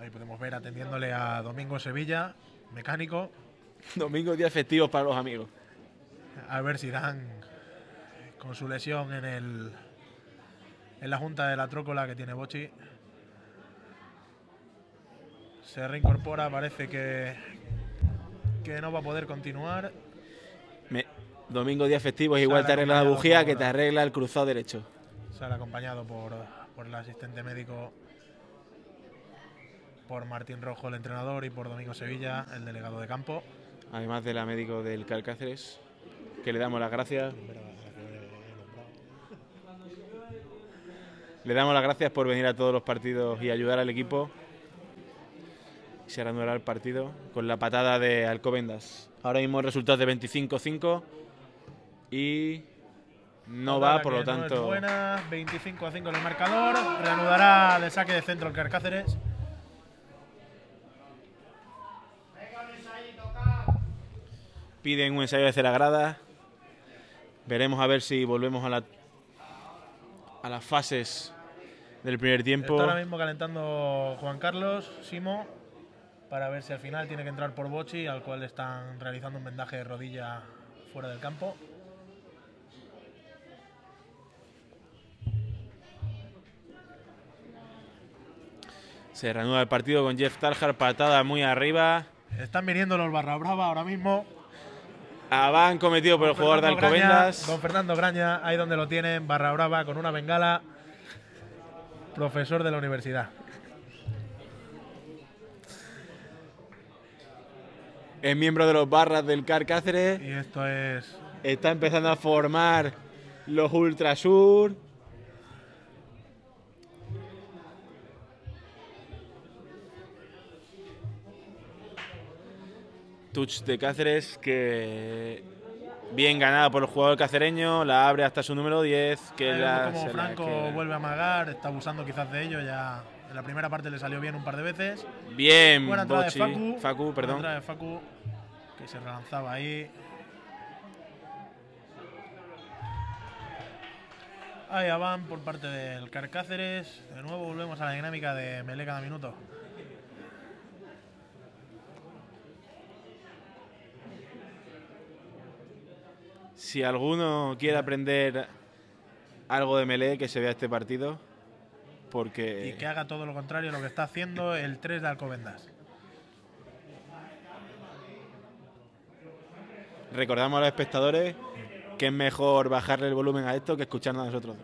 Ahí podemos ver atendiéndole a Domingo Sevilla, mecánico. Domingo día festivos para los amigos. A ver si dan con su lesión en el en la junta de la trócola que tiene Bochi. Se reincorpora, parece que que no va a poder continuar. Me- Domingo día festivos igual Sale te arregla la bujía por- que te arregla el cruzado derecho. Sale acompañado por, por el asistente médico, por Martín Rojo, el entrenador, y por Domingo Sevilla, el delegado de campo. Además de la médico del Calcáceres, que le damos las gracias. Le damos las gracias por venir a todos los partidos y ayudar al equipo. Se reanudará el partido con la patada de Alcobendas. Ahora mismo el resultado es de 25-5 y no va, por lo no es tanto. buena, 25 a 5 en el marcador. Reanudará de saque de centro el Carcáceres. Piden un ensayo de la grada. Veremos a ver si volvemos a, la, a las fases del primer tiempo. Está ahora mismo calentando Juan Carlos, Simo, para ver si al final tiene que entrar por Bochi, al cual están realizando un vendaje de rodilla fuera del campo. Se reanuda el partido con Jeff Talhar, patada muy arriba. Están viniendo los barra brava ahora mismo. Aván cometido por el jugador de Graña, Alcobendas. don Fernando Graña, ahí donde lo tienen, barra brava con una bengala. Profesor de la universidad. Es miembro de los barras del CAR Cáceres. Y esto es Está empezando a formar los Ultrasur. Touch de Cáceres que bien ganada por el jugador cacereño, la abre hasta su número 10, que Ahí la, como la Franco vuelve a amagar, está abusando quizás de ello. Ya en la primera parte le salió bien un par de veces. Bien, Buena entrada Bochi. de Facu. Facu, Buena perdón. entrada de Facu, que se relanzaba ahí. Allá van por parte del Carcáceres. De nuevo volvemos a la dinámica de melee cada minuto. Si alguno quiere aprender algo de melee, que se vea este partido. Porque. Y que haga todo lo contrario a lo que está haciendo el 3 de Alcobendas. Recordamos a los espectadores que es mejor bajarle el volumen a esto que escucharnos a nosotros.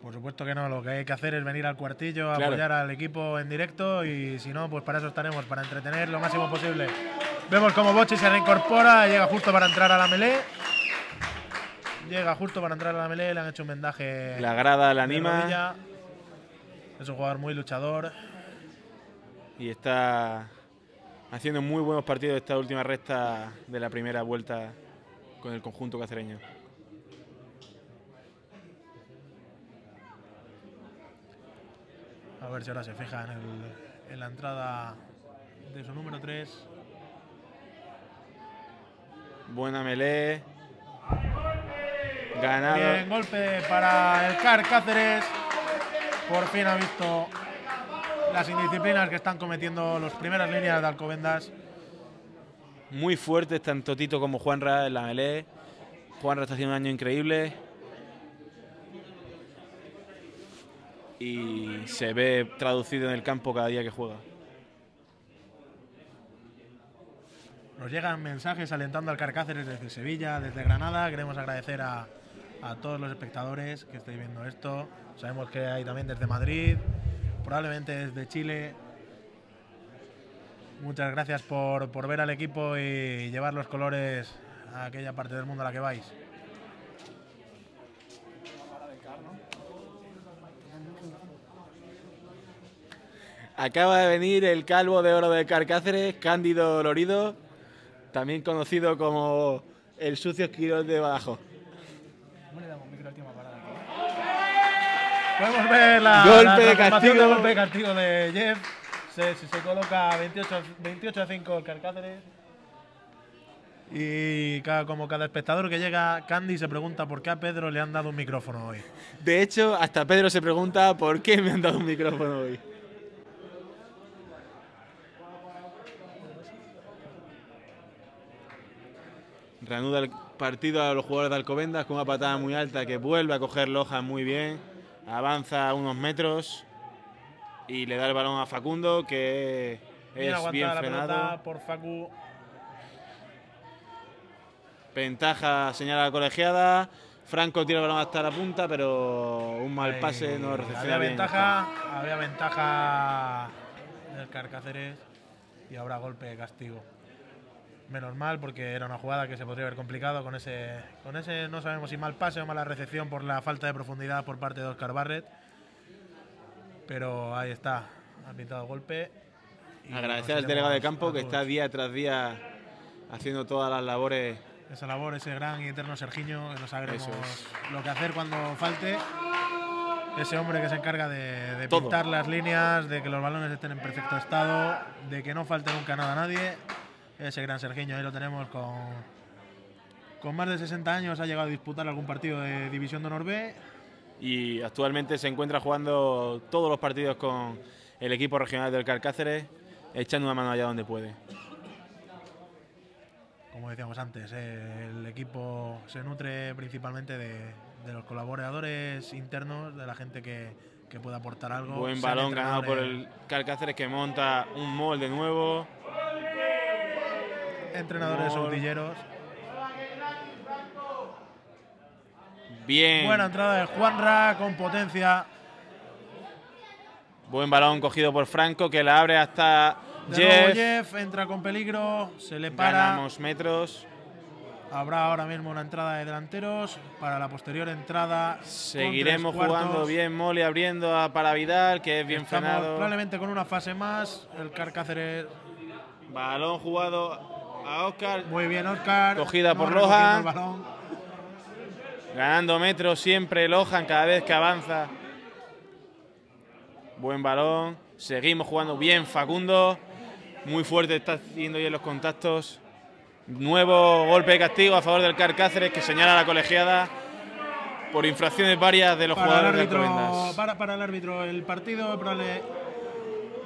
Por supuesto que no, lo que hay que hacer es venir al cuartillo, Claro. apoyar al equipo en directo y si no, pues para eso estaremos, para entretener lo máximo posible. Vemos como Bochi se reincorpora, llega justo para entrar a la melee. Llega justo para entrar a la melee, le han hecho un vendaje. La grada la anima rodilla. Es un jugador muy luchador. y está haciendo muy buenos partidos esta última recta de la primera vuelta con el conjunto cacereño. A ver si ahora se fija en, el- en la entrada de su número 3. Buena melee. Ganado. Bien, golpe para el CAR Cáceres. Por fin ha visto las indisciplinas que están cometiendo las primeras líneas de Alcobendas. Muy fuertes tanto Tito como Juanra en la melee. Juanra está haciendo un año increíble. Y se ve traducido en el campo cada día que juega. Nos llegan mensajes alentando al CAR Cáceres desde Sevilla, desde Granada. Queremos agradecer a, a todos los espectadores que estáis viendo esto. Sabemos que hay también desde Madrid, probablemente desde Chile. Muchas gracias por, por ver al equipo y llevar los colores a aquella parte del mundo a la que vais. Acaba de venir el calvo de oro de Carcáceres, Cándido Lorido, también conocido como el sucio esquirol de Badajoz. Podemos ver la, Golpe la de castigo. golpe de castigo de Jeff. Se, se, se coloca 28, 28 a 5 el Carcáceres. Y cada- como cada espectador que llega, Candy se pregunta por qué a Pedro le han dado un micrófono hoy. De hecho, hasta Pedro se pregunta por qué me han dado un micrófono hoy. Reanuda el partido a los jugadores de Alcobendas con una patada muy alta que vuelve a coger Loja muy bien. Avanza unos metros y le da el balón a Facundo que Bien es bien la frenado. por Facu. Ventaja señala la colegiada. Franco tira el balón hasta la punta, pero un mal pase no Ahí recepciona Había bien. ventaja, había ventaja del Carcáceres y ahora golpe de castigo. Menos mal porque era una jugada que se podría haber complicado con ese, con ese no sabemos si mal pase o mala recepción por la falta de profundidad por parte de Oscar Barrett. Pero ahí está, ha pintado el golpe. Agradecer al nos delegado de campo que está día tras día haciendo todas las labores. esa labor, ese gran y eterno Sergiño, que no sabremos es. lo que hacer cuando falte. Ese hombre que se encarga de, de pintar las líneas, de que los balones estén en perfecto estado, de que no falte nunca nada a nadie. Ese gran Sergiño, ahí lo tenemos con, con más de 60 años, ha llegado a disputar algún partido de División de Honor B. Y actualmente se encuentra jugando todos los partidos con el equipo regional del Carcáceres, echando una mano allá donde puede. Como decíamos antes, eh, el equipo se nutre principalmente de, de los colaboradores internos, de la gente que, que puede aportar algo. Buen balón ganado por el Carcáceres que monta un molde nuevo. Entrenadores Gol. Bien. Buena entrada de Juanra con potencia. Buen balón cogido por Franco que la abre hasta De Jeff. Jeff entra con peligro, se le para. Ganamos metros. Habrá ahora mismo una entrada de delanteros para la posterior entrada. Seguiremos jugando bien Moli abriendo a para Vidal, que es bien Estamos frenado. probablemente con una fase más. El Carcáceres, Balón jugado a Oscar. muy bien Oscar. Cogida por recogiendo Lohan. el. Ganando metros siempre Lohan cada vez que avanza. Buen balón. Seguimos jugando bien Facundo. Muy fuerte está haciendo bien los contactos. Nuevo golpe de castigo a favor del Carcáceres que señala la colegiada. por infracciones varias de los para el jugadores de árbitro, Alcobendas. para, para el árbitro el partido, probable,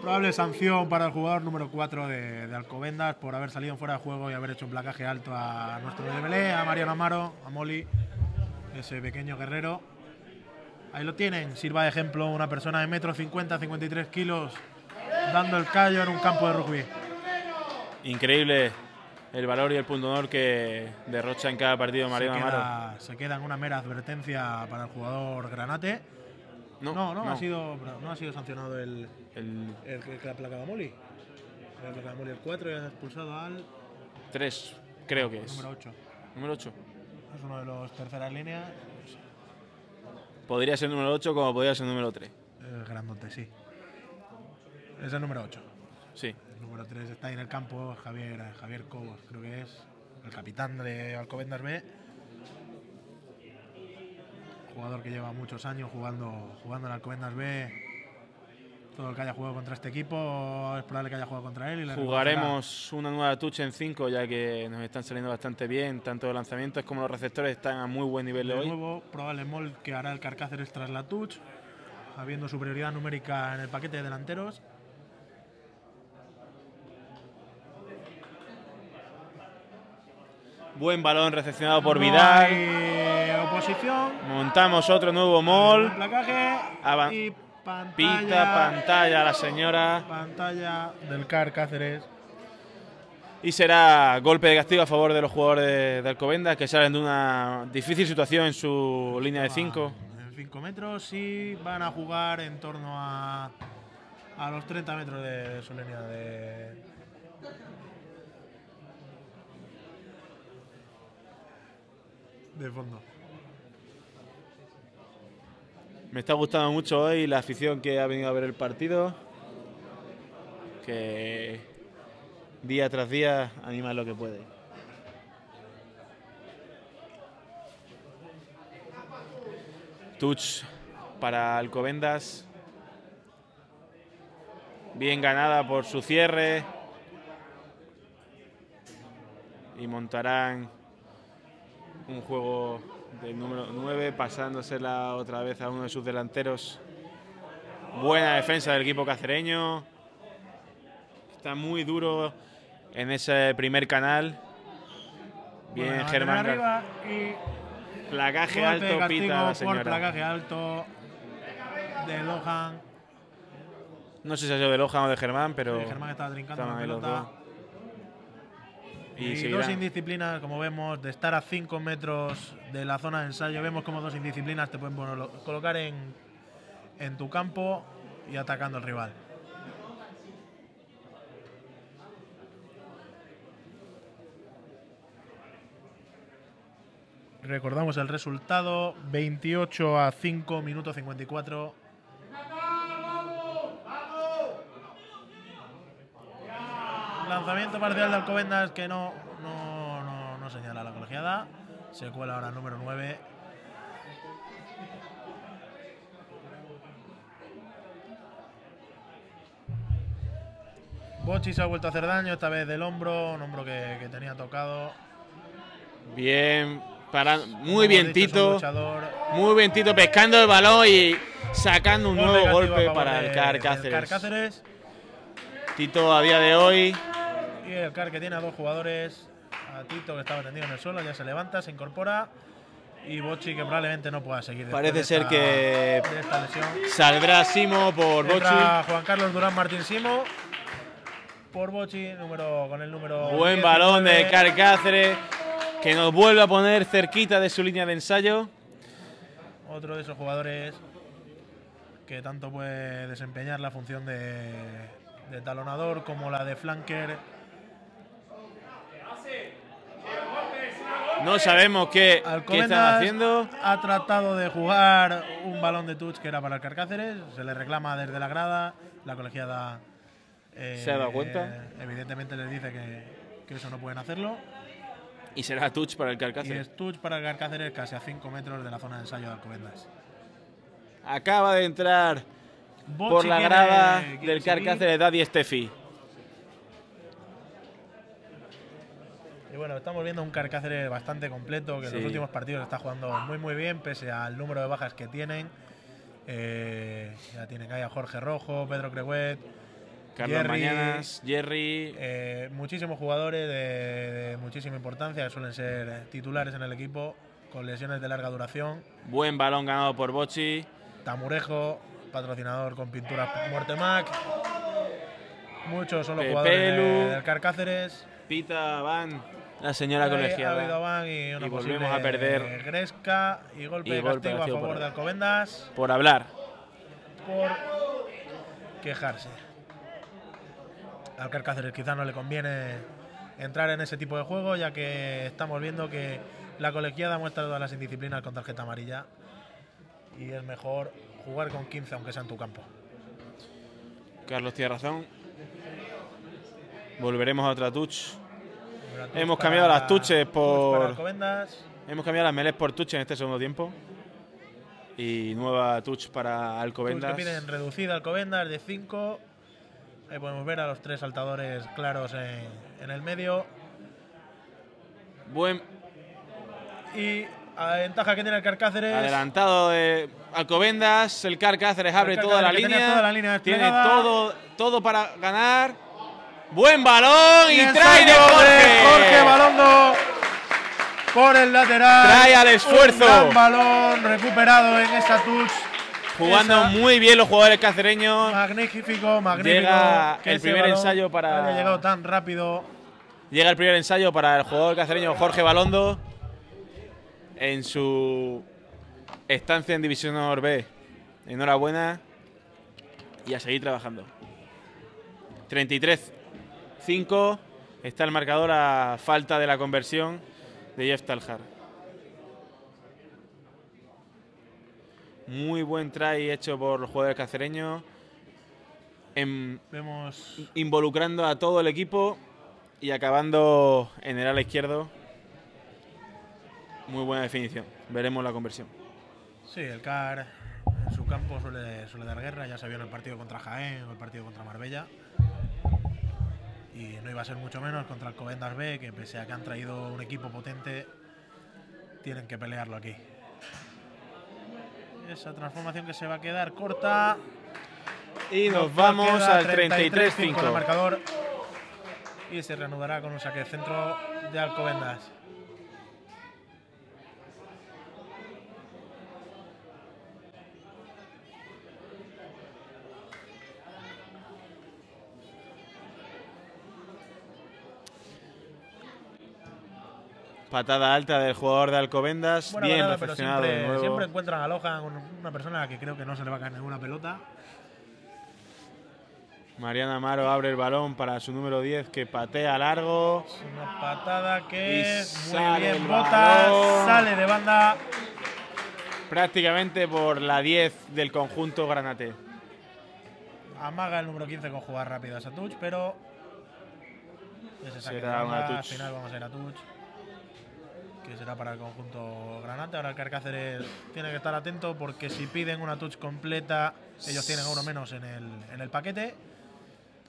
probable sanción para el jugador número 4 de, de Alcobendas por haber salido fuera de juego y haber hecho un placaje alto a nuestro DBL, a Mariano Amaro, a Moli, ese pequeño guerrero. Ahí lo tienen, sirva de ejemplo una persona de metro 50, 53 kilos, dando el callo en un campo de rugby. Increíble el valor y el punto honor que derrocha en cada partido Se Mariano Amaro. se queda en una mera advertencia para el jugador Granate. No, No, no, Ha, sido, no ha sido sancionado el, El el que, que aplacaba a Moli. El que aplacaba a Moli el 4 y ha expulsado al 3, creo que es. número 8. Número 8. Es uno de los terceras líneas. Podría ser número 8 como podría ser número 3. El grandote, sí. Es el número 8. Sí. El número 3 está ahí en el campo Javier, Javier Cobos, creo que es el capitán de Alcobendas B. Jugador que lleva muchos años jugando, jugando en Alcobendas B. Todo el que haya jugado contra este equipo es probable que haya jugado contra él. Y Jugaremos una nueva touch en 5 ya que nos están saliendo bastante bien, tanto los lanzamientos como los receptores están a muy buen nivel De hoy. nuevo, probable mol que hará el Carcáceres tras la touch, habiendo superioridad numérica en el paquete de delanteros. Buen balón recepcionado por No Vidal. hay Montamos otro nuevo mall. placaje Avan- y pantalla, Pita pantalla la señora. pantalla del Carcáceres. Y será golpe de castigo a favor de los jugadores de, de Alcobendas que salen de una difícil situación en su línea de 5. En 5 metros y van a jugar en torno a, a los 30 metros de su línea de. de fondo. Me está gustando mucho hoy la afición que ha venido a ver el partido. Que día tras día anima lo que puede. Touch para Alcobendas. Bien ganada por su cierre. Y montarán un juego del número 9, pasándosela otra vez a uno de sus delanteros. Buena defensa del equipo cacereño. Está muy duro en ese primer canal. Bien, Bueno, Germán. Arriba y de alto, pita la por placaje alto de Lohan. No sé si ha sido de Lohan o de Germán, pero Sí, Germán estaba trincando la pelota. Y, Y dos indisciplinas, como vemos, de estar a 5 metros de la zona de ensayo. Vemos como dos indisciplinas te pueden colocar en, en tu campo y atacando al rival. Recordamos el resultado, 28 a 5, minuto 54. Lanzamiento parcial de Alcobendas que no, no, no, no señala la colegiada. Se cuela ahora el número 9. Bochi se ha vuelto a hacer daño, esta vez del hombro, un hombro que, que tenía tocado. Bien, para, muy bien Tito. Muy bien Tito pescando el balón y sacando un nuevo golpe para de- el CAR Cáceres. CAR Cáceres. Tito a día de hoy Y el CAR que tiene a dos jugadores. A Tito que estaba tendido en el suelo, ya se levanta, se incorpora. Y Bochi que probablemente no pueda seguir. Parece de ser esta- que esta lesión. saldrá Simo por Bochi. Entra Juan Carlos Durán Martín Simo. Por Bochi, número, con el número. Buen 19. balón de CAR Cáceres que nos vuelve a poner cerquita de su línea de ensayo. Otro de esos jugadores que tanto puede desempeñar la función de, de talonador como la de flanker. No sabemos qué, están haciendo. ha tratado de jugar un balón de touch que era para el Carcáceres. Se le reclama desde la grada. La colegiada. eh, ¿Se ha dado cuenta? Evidentemente les dice que, que eso no pueden hacerlo. Y será touch para el CAR Y es touch para el Carcáceres casi a 5 metros de la zona de ensayo de Alcobendas. Acaba de entrar Bochi por la grada del CAR seguir. Cáceres Daddy Steffi. Y bueno, estamos viendo un Carcáceres bastante completo, que en los últimos partidos está jugando muy muy bien, pese al número de bajas que tienen. Eh, ya tienen ahí a Jorge Rojo, Pedro Crehuet, Carlos Jerry, Mañanas, Jerry, eh, muchísimos jugadores de, de muchísima importancia que suelen ser titulares en el equipo, con lesiones de larga duración. buen balón ganado por Bochi. Tamurejo, patrocinador con pinturas Muerte Mac. Muchos son los Pepelu. jugadores de- del Carcáceres. Pita Van, la señora colegiada. y, una Y volvemos a perder. Gresca y golpe Y de golpe castigo a favor por- de Alcobendas Por hablar. por quejarse. Al Carcáceres quizás no le conviene entrar en ese tipo de juego, ya que estamos viendo que la colegiada muestra todas las indisciplinas con tarjeta amarilla y es mejor jugar con 15 aunque sea en tu campo. Carlos tiene razón. Volveremos a otra touch. Hemos para- cambiado las touches touch por- Alcobendas. Hemos cambiado las melés por touch en este segundo tiempo. Y nueva touch para Touch que Alcobendas. piden reducida Alcobendas de 5. Ahí podemos ver a los tres saltadores claros en, en el medio. Buen Y a la ventaja que tiene el Carcáceres. adelantado de Alcobendas. El Car Cáceres abre toda la línea. toda la línea Tiene todo, todo para ganar. Buen balón y, trae de Jorge. Jorge Balondo por el lateral. Trae al esfuerzo. Un gran balón recuperado en esa touch. Jugando Esa- muy bien los jugadores cacereños. Magnífico, magnífico. Llega el primer ensayo para- haya llegado tan rápido. Llega el primer ensayo para el jugador cacereño Jorge Balondo en su estancia en División Honor B. Enhorabuena y a seguir trabajando. 33-5 está el marcador a falta de la conversión de Jeff Taljar. Muy buen try hecho por los jugadores cacereños. En Vemos involucrando a todo el equipo y acabando en el ala izquierdo. Muy buena definición. Veremos la conversión. Sí, el CAR en su campo suele, suele dar guerra, ya se vio en el partido contra Jaén o el partido contra Marbella. Y no iba a ser mucho menos contra el Covendas B, que pese a que han traído un equipo potente, tienen que pelearlo aquí. Esa transformación que se va a quedar corta. Y nos Nos vamos al 33-5 en el 33-5. marcador. Y se reanudará con un saque de centro de Alcobendas. Patada alta del jugador de Alcobendas. Buena bien parada, pero perfeccionado siempre, siempre encuentran a Loja, un- una persona a la que creo que no se le va a caer ninguna pelota. Mariana Amaro abre el balón para su número 10 que patea largo. Es una patada que muy bien bota, sale de banda. Prácticamente por la 10 del conjunto granate. Amaga el número 15 con jugar rápido a esa touch, pero Será una al touch. final vamos a ir a touch. Que será para el conjunto granate. Ahora el Carcáceres tiene que estar atento porque si piden una touch completa, ellos tienen uno menos en el, en el paquete.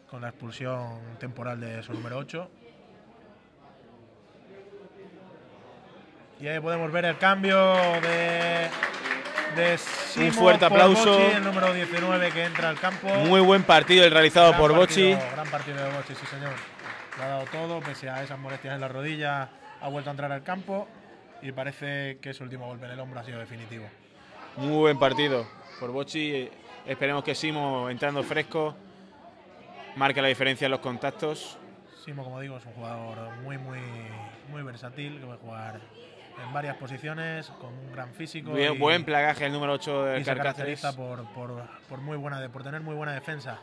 Con la expulsión temporal de su número 8. Y ahí podemos ver el cambio de, de Simo fuerte por aplauso. Bocci, el número 19 que entra al campo. Muy buen partido el realizado Gran por Bochi. Gran partido de Bochi, sí señor. Lo ha dado todo, pese a esas molestias en la rodilla, ha vuelto a entrar al campo y parece que su último golpe en el hombro ha sido definitivo. Muy buen partido por Bochi. Esperemos que Simo, entrando fresco, marque la diferencia en los contactos. Simo, como digo, es un jugador muy, muy, muy versátil, que puede jugar en varias posiciones, con un gran físico. Bien- y, buen plagaje el número 8 y del se Carcáceres. caracteriza por, por, por muy buena, por tener muy buena defensa.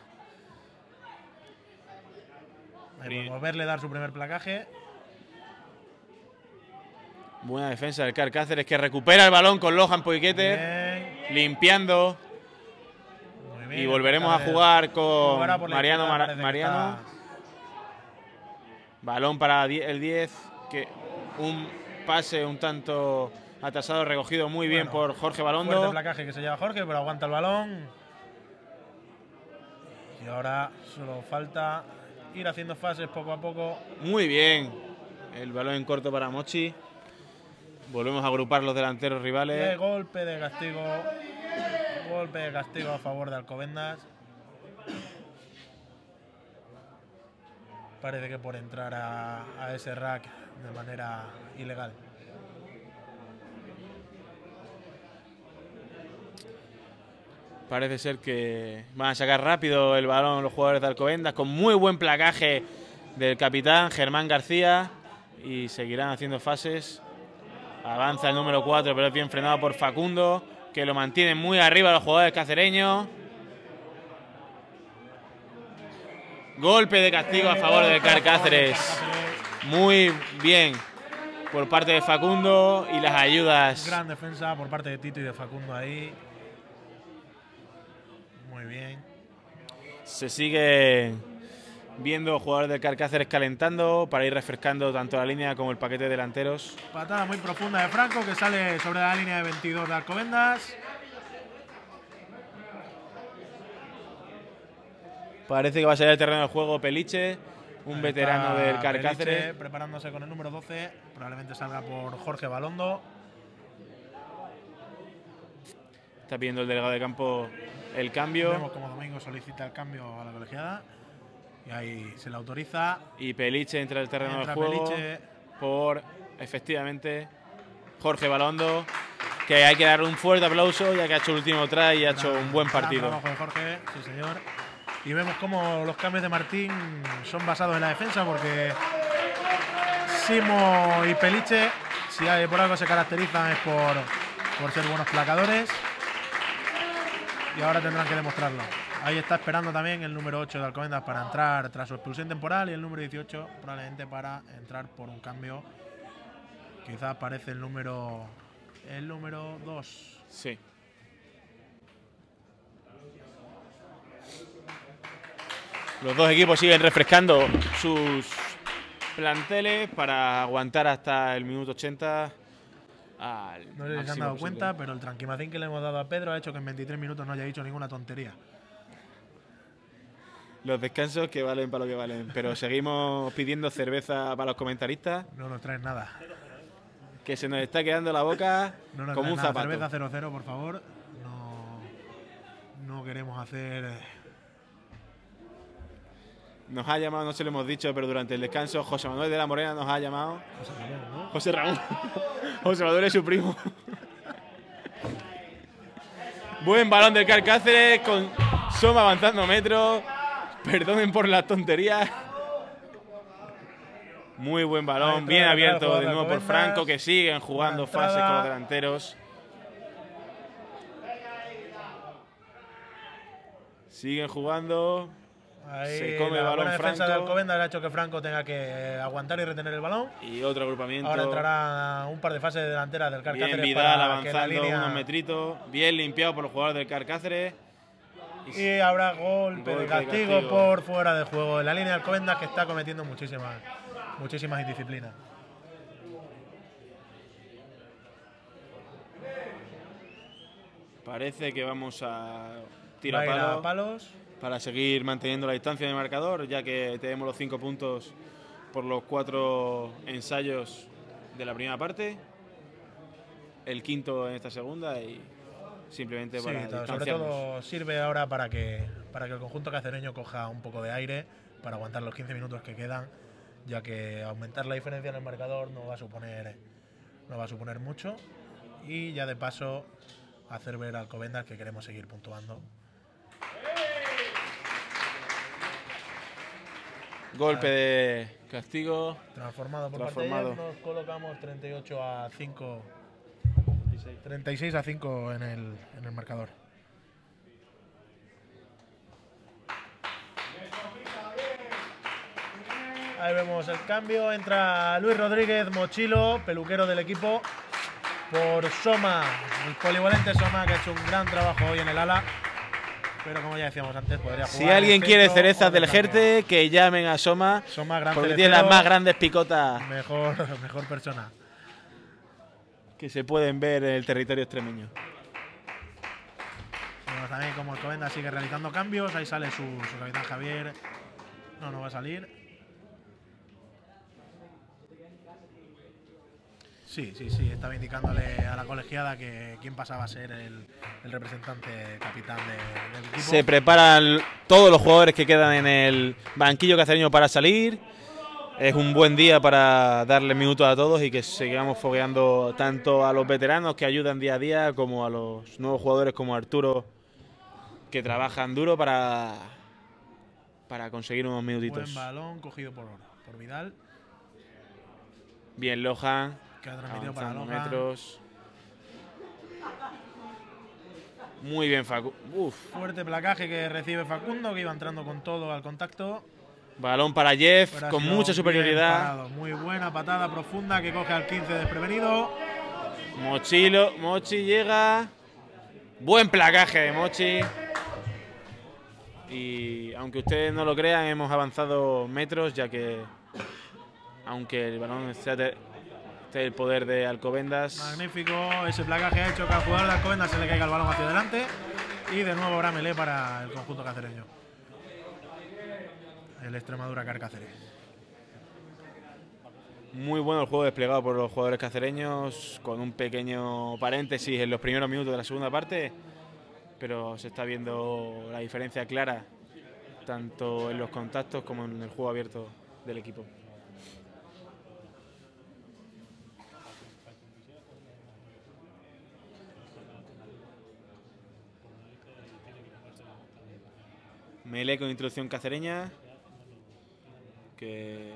Ahí Pri- podemos verle dar su primer placaje. Buena defensa del Carcáceres que recupera el balón con Lohan Poiquete, limpiando. bien. Y volveremos a jugar con Mariano, Mariano. Balón para el 10, que un pase un tanto atrasado, recogido muy bien por Jorge Fuerte Balondo. placaje que se lleva Jorge, pero aguanta el balón. Y ahora solo falta ir haciendo fases poco a poco. Muy bien. El balón en corto para Mochi. Volvemos a agrupar los delanteros rivales. Golpe de castigo. Golpe de castigo a favor de Alcobendas. Parece que por entrar a, a ese rack de manera ilegal. Parece ser que van a sacar rápido el balón los jugadores de Alcobendas con muy buen placaje del capitán Germán García y seguirán haciendo fases. Avanza el número 4, pero es bien frenado por Facundo, que lo mantiene muy arriba los jugadores cacereños. Golpe de castigo a favor del Car Cáceres. Muy bien por parte de Facundo y las ayudas. Gran defensa por parte de Tito y de Facundo ahí. Muy bien. Se sigue viendo jugadores del Carcáceres calentando para ir refrescando tanto la línea como el paquete de delanteros. Patada muy profunda de Franco que sale sobre la línea de 22 de Alcobendas. Parece que va a salir al terreno de juego Peliche, un Ahí veterano del Carcáceres. Peliche preparándose con el número 12. Probablemente salga por Jorge Balondo. Está pidiendo el delegado de campo el cambio Vemos como Domingo solicita el cambio a la colegiada. Y ahí se le autoriza. y Peliche entra al terreno Entra de juego Peliche. por efectivamente Jorge Balondo, que hay que darle un fuerte aplauso ya que ha hecho el último try y ha hecho un buen partido. trabajo de Jorge, sí señor. Y vemos cómo los cambios de Martín son basados en la defensa porque Simo y Peliche, si hay- por algo se caracterizan es por, por ser buenos placadores. Y ahora tendrán que demostrarlo. Ahí está esperando también el número 8 de Alcobendas para entrar tras su expulsión temporal y el número 18 probablemente para entrar por un cambio. Quizás aparece el número el número 2. Sí. Los dos equipos siguen refrescando sus planteles para aguantar hasta el minuto 80. Al No sé si se han dado posible. cuenta, pero el tranquimacín que le hemos dado a Pedro ha hecho que en 23 minutos no haya dicho ninguna tontería. Los descansos que valen para lo que valen. Pero seguimos pidiendo cerveza para los comentaristas, No nos traen nada. que se nos está quedando la boca No nos como un nada. zapato. Cerveza 00, por favor. No, no queremos hacer. eh, Nos ha llamado, no se lo hemos dicho, pero durante el descanso José Manuel de la Morena nos ha llamado. cosas malas, ¿no? José Ramón. José Manuel es su primo. Buen balón del Car Cáceres con Soma avanzando metros. Perdonen por las tonterías. Muy buen balón, bien abierto de nuevo por. Franco, que siguen jugando fases con los delanteros. Siguen jugando. Ahí Se come la el balón buena defensa de Franco. Alcobendas ha hecho que Franco tenga que aguantar y retener el balón. Y otro agrupamiento. Ahora entrará un par de fases delanteras del Car Bien Vidal para la avanzando línea- unos metritos. Bien limpiado por los jugadores del Car Cáceres. Y habrá golpe, de castigo, castigo. por fuera de juego. En la línea de Alcobendas que está cometiendo muchísimas, muchísimas indisciplinas. Parece que vamos a tirar palo palos. para seguir manteniendo la distancia de marcador, ya que tenemos los cinco puntos por los cuatro ensayos de la primera parte. El quinto en esta segunda y simplemente Sí, para todo- sobre todo sirve ahora para que, para que el conjunto cacereño coja un poco de aire para aguantar los 15 minutos que quedan, ya que aumentar la diferencia en el marcador no va a suponer, no va a suponer mucho. Y ya de paso hacer ver al Alcobendas que queremos seguir puntuando. Golpe de castigo. Transformado por Transformado. parte de ellos, nos colocamos 38 a 5. 36 a 5 en el, en el marcador. Ahí vemos el cambio. Entra Luis Rodríguez, mochilo, peluquero del equipo. Por Soma, el polivalente Soma, que ha hecho un gran trabajo hoy en el ala. Pero como ya decíamos antes, podría jugar. Si en alguien quiere cerezas del. Jerte, que llamen a Soma, Soma, gran porque tiene las más grandes picotas Mejor, mejor persona. Que se pueden ver en el territorio extremeño. Vemos también como Alcobendas sigue realizando cambios. Ahí sale su, su capitán Javier. No, no va a salir. Sí, sí, sí, estaba indicándole a la colegiada que quién pasaba a ser el, el representante capitán de- del equipo. Se preparan todos los jugadores que quedan en el banquillo cacereño para salir. Es un buen día para darle minutos a todos y que sigamos fogueando tanto a los veteranos que ayudan día a día como a los nuevos jugadores como Arturo que trabajan duro para, para conseguir unos minutitos. Buen balón cogido por, por Vidal, Bien Lohan, que ha transmitido para Lohan. metros. Muy bien Facu. Uf. Fuerte placaje que recibe Facundo, que iba entrando con todo al contacto. Balón para Jeff con mucha superioridad. Muy buena patada profunda que coge al 15 desprevenido. Mochilo, Mochi llega. Buen placaje de Mochi. Y aunque ustedes no lo crean, hemos avanzado metros, ya que aunque el balón esté esté el poder de Alcobendas, Magnífico, ese placaje ha hecho que al jugador de Alcobendas se le caiga el balón hacia adelante. Y de nuevo habrá melé para el conjunto cacereño. El Extremadura Carcáceres. muy bueno el juego desplegado por los jugadores cacereños, con un pequeño paréntesis en los primeros minutos de la segunda parte, pero se está viendo la diferencia clara, tanto en los contactos como en el juego abierto del equipo. Mele con introducción cacereña. Que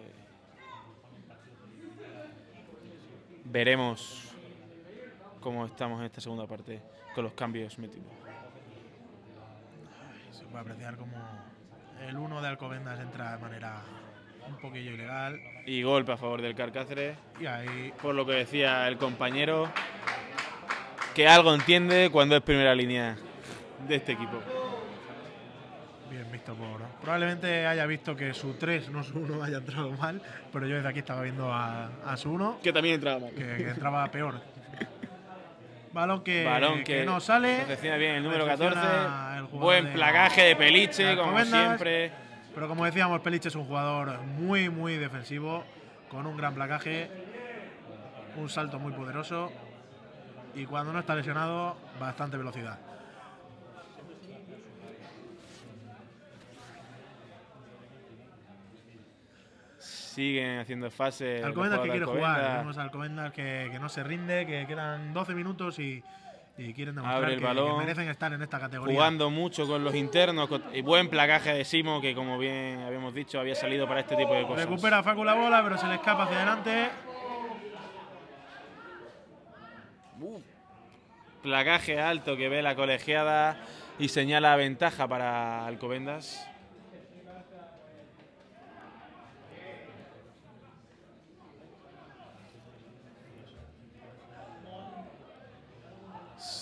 veremos cómo estamos en esta segunda parte con los cambios metidos. Se puede apreciar como el 1 de Alcobendas entra de manera un poquillo ilegal. Y golpe a favor del Carcáceres. Y ahí Por lo que decía el compañero, que algo entiende cuando es primera línea de este equipo. Bien visto por. Probablemente haya visto que su 3, no su 1, haya entrado mal, pero yo desde aquí estaba viendo a, a su 1 Que también entraba mal. que, que entraba peor. Balón que, Balón que, no sale. recepciona bien el número Recepciona 14. el jugador Buen de- placaje de Peliche, de como siempre. Pero como decíamos, Peliche es un jugador muy, muy defensivo, con un gran placaje, un salto muy poderoso y cuando no está lesionado, bastante velocidad. Siguen haciendo fase. los Alcobendas que quiere de jugar, Alcobendas. vemos Alcobendas que, que no se rinde, que quedan 12 minutos y, y quieren demostrar el que, balón. que merecen estar en esta categoría. jugando mucho con los internos con- y buen placaje de Simo que como bien habíamos dicho había salido para este tipo de cosas. Recupera Facu la bola, pero se le escapa hacia adelante. Placaje alto que ve la colegiada y señala ventaja para Alcobendas.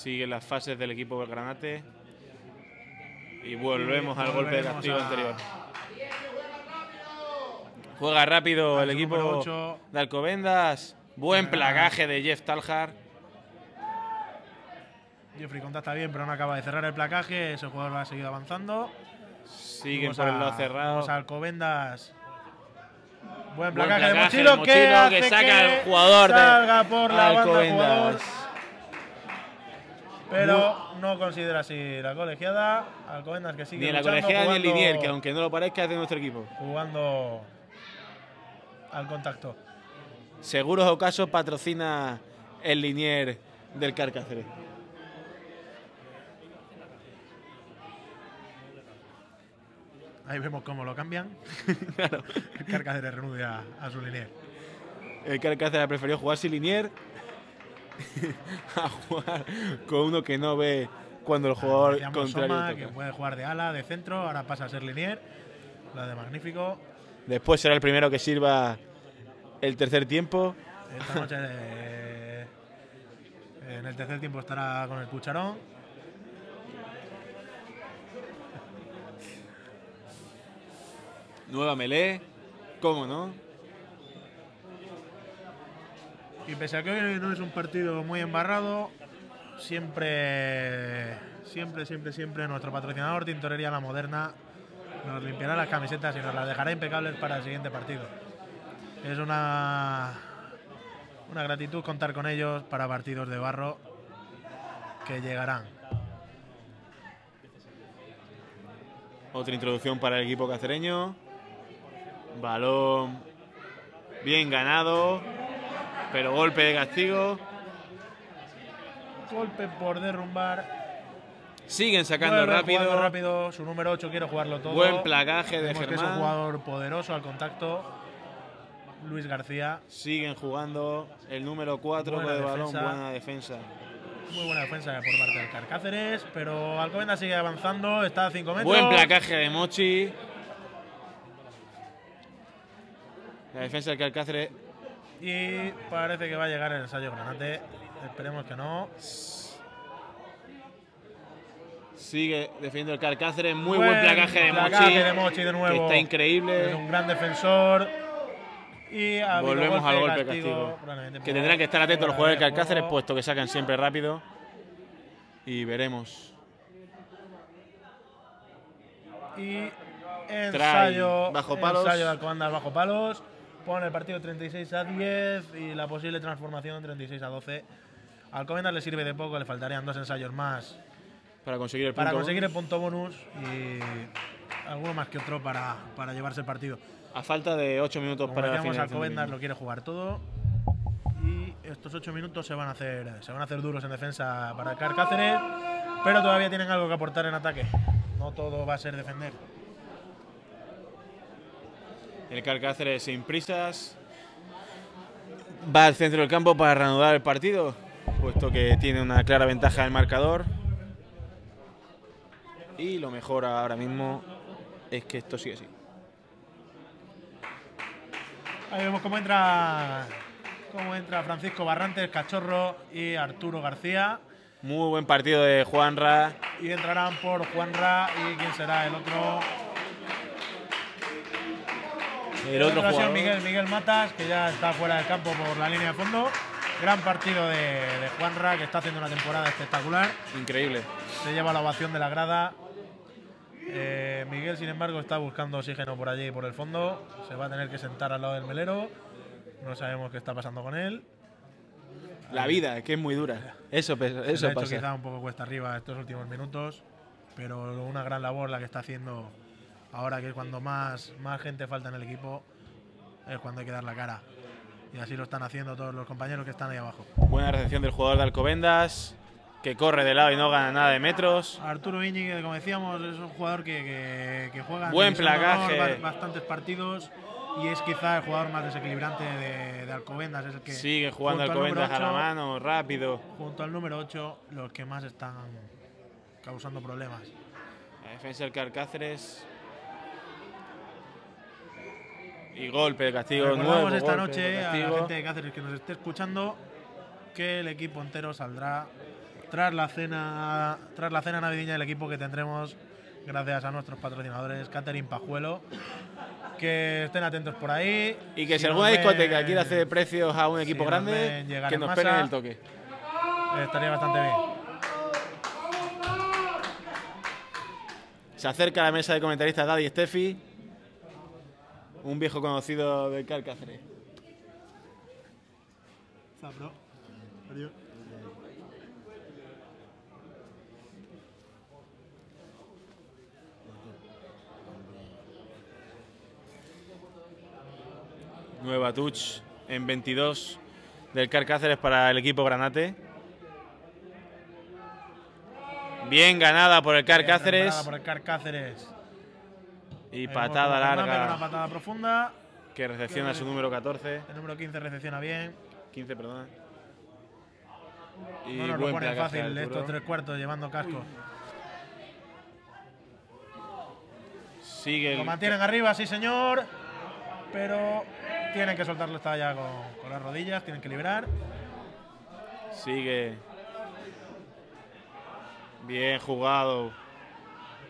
Siguen las fases del equipo Belgranate. Y volvemos al golpe de castigo a- anterior. Juega rápido Al el equipo de Alcobendas. Buen placaje de Jeff Talhar. Jeffrey contacta bien, pero no acaba de cerrar el placaje. Ese jugador va a seguir avanzando. Siguen por el lado cerrado. vamos a Alcobendas. Buen Buen placaje, de Mochilo, de que, Mochilo, saca de salga por la banda el jugador, Alcobendas. Pero no considera así la colegiada. Alcobendas que sigue Ni la colegiada ni el Linier, que aunque no lo parezca es de nuestro equipo. jugando al contacto. Seguros Ocaso patrocina el Linier del Carcáceres. Ahí vemos cómo lo cambian. El Carcáceres renuncia a, a su linier. El Carcáceres prefirió jugar sin Linier a jugar con uno que no ve cuando el jugador Decíamos contrario Soma, que puede jugar de ala, de centro, ahora pasa a ser linier. La de magnífico. Después será el primero que sirva el tercer tiempo. Esta noche en el tercer tiempo estará con el cucharón. Nueva melee, ¿cómo no? Y pese a que hoy no es un partido muy embarrado, siempre, siempre, siempre, siempre nuestro patrocinador Tintorería La Moderna nos limpiará las camisetas y nos las dejará impecables para el siguiente partido. Es una, una gratitud contar con ellos para partidos de barro que llegarán. Otra introducción para el equipo cacereño. Balón bien ganado, pero golpe de castigo. Golpe por derrumbar. Siguen sacando Vuelve rápido. rápido. Su número 8 quiere jugarlo todo. Buen placaje de Vemos que es un Germán. jugador poderoso al contacto. Luis García. Siguen jugando. El número 4 Buena de balón, buena defensa. Muy buena defensa por parte del Carcáceres. Pero Alcobendas sigue avanzando. Está a 5 metros. Buen placaje de Mochi. La defensa del Alcáceres Y parece que va a llegar el ensayo Granate. Esperemos que no. sigue defendiendo el Alcáceres. Muy Buen buen placaje de placaje Mochi. de Mochi de nuevo. Que está Es increíble. un gran defensor. Y ha Volvemos al golpe castigo. probablemente Que tendrán que estar atentos los jugadores de del Alcáceres, juego. puesto que sacan siempre rápido. Y veremos. Y ensayo, bajo palos. ensayo de bajo palos. Pone el partido 36 a 10 y la posible transformación 36 a 12. A Alcobendas le sirve de poco, le faltarían dos ensayos más Para conseguir el para punto conseguir el bonus. punto bonus y alguno más que otro para, para llevarse el partido. A falta de 8 minutos Como para decíamos, Alcobendas lo quiere jugar todo. Y estos ocho minutos se van a hacer, se van a hacer duros en defensa para el Cáceres, pero todavía tienen algo que aportar en ataque. No todo va a ser defender. El Alcáceres sin prisas. Va al centro del campo para reanudar el partido, puesto que tiene una clara ventaja en el marcador. Y lo mejor ahora mismo es que esto sigue así. Ahí vemos cómo entra, cómo entra Francisco Barrantes, Cachorro y Arturo García. Muy buen partido de Juanra. Y entrarán por Juanra y quién será el otro. El otro jugador. Miguel, Miguel Matas, que ya está fuera del campo por la línea de fondo. Gran partido de, de Juanra, que está haciendo una temporada espectacular. Increíble. Se lleva la ovación de la grada. Eh, Miguel, sin embargo, está buscando oxígeno por allí, por el fondo. Se va a tener que sentar al lado del melero. No sabemos qué está pasando con él. La vida, que es muy dura. Eso, pe- Se eso ha hecho pasa. quizá un poco cuesta arriba estos últimos minutos, pero una gran labor la que está haciendo ahora que es cuando más, más gente falta en el equipo, es cuando hay que dar la cara. Y así lo están haciendo todos los compañeros que están ahí abajo. Buena recepción del jugador de Alcobendas, que corre de lado y no gana nada de metros. Arturo Íñiguez, como decíamos, es un jugador que, que, que juega en Buen ba- bastantes partidos y es quizá el jugador más desequilibrante de, de Alcobendas. Es el que Sigue jugando al Alcobendas a la mano, rápido. Junto al número 8, los que más están causando problemas. La defensa del Carcáceres. Y golpe de castigo Recordamos nuevo. esta golpe noche a la gente de Cáceres que nos esté escuchando que el equipo entero saldrá tras la cena tras la cena navideña del equipo que tendremos gracias a nuestros patrocinadores Catering Pajuelo que estén atentos por ahí Y que si, alguna ven- discoteca quiere hacer precios a un equipo grande, que nos peguen el toque. estaría bastante bien Se acerca a la mesa de comentaristas Daddy Steffi, un viejo conocido del Carcáceres. Adiós. Nueva touch en 22 del Carcáceres para el equipo Granate. Bien ganada por el Bien Carcáceres recuperada por el Car Cáceres y Ahí vemos patada Fernández larga una patada profunda que recepciona su número 14, el número 15 recepciona bien 15, perdón. Y no nos lo buen pone placaje fácil estos tres cuartos llevando casco Sigue Lo el mantienen arriba, sí señor. Pero tienen que soltarlo esta ya con, con las rodillas, tienen que liberar. Sigue. Bien jugado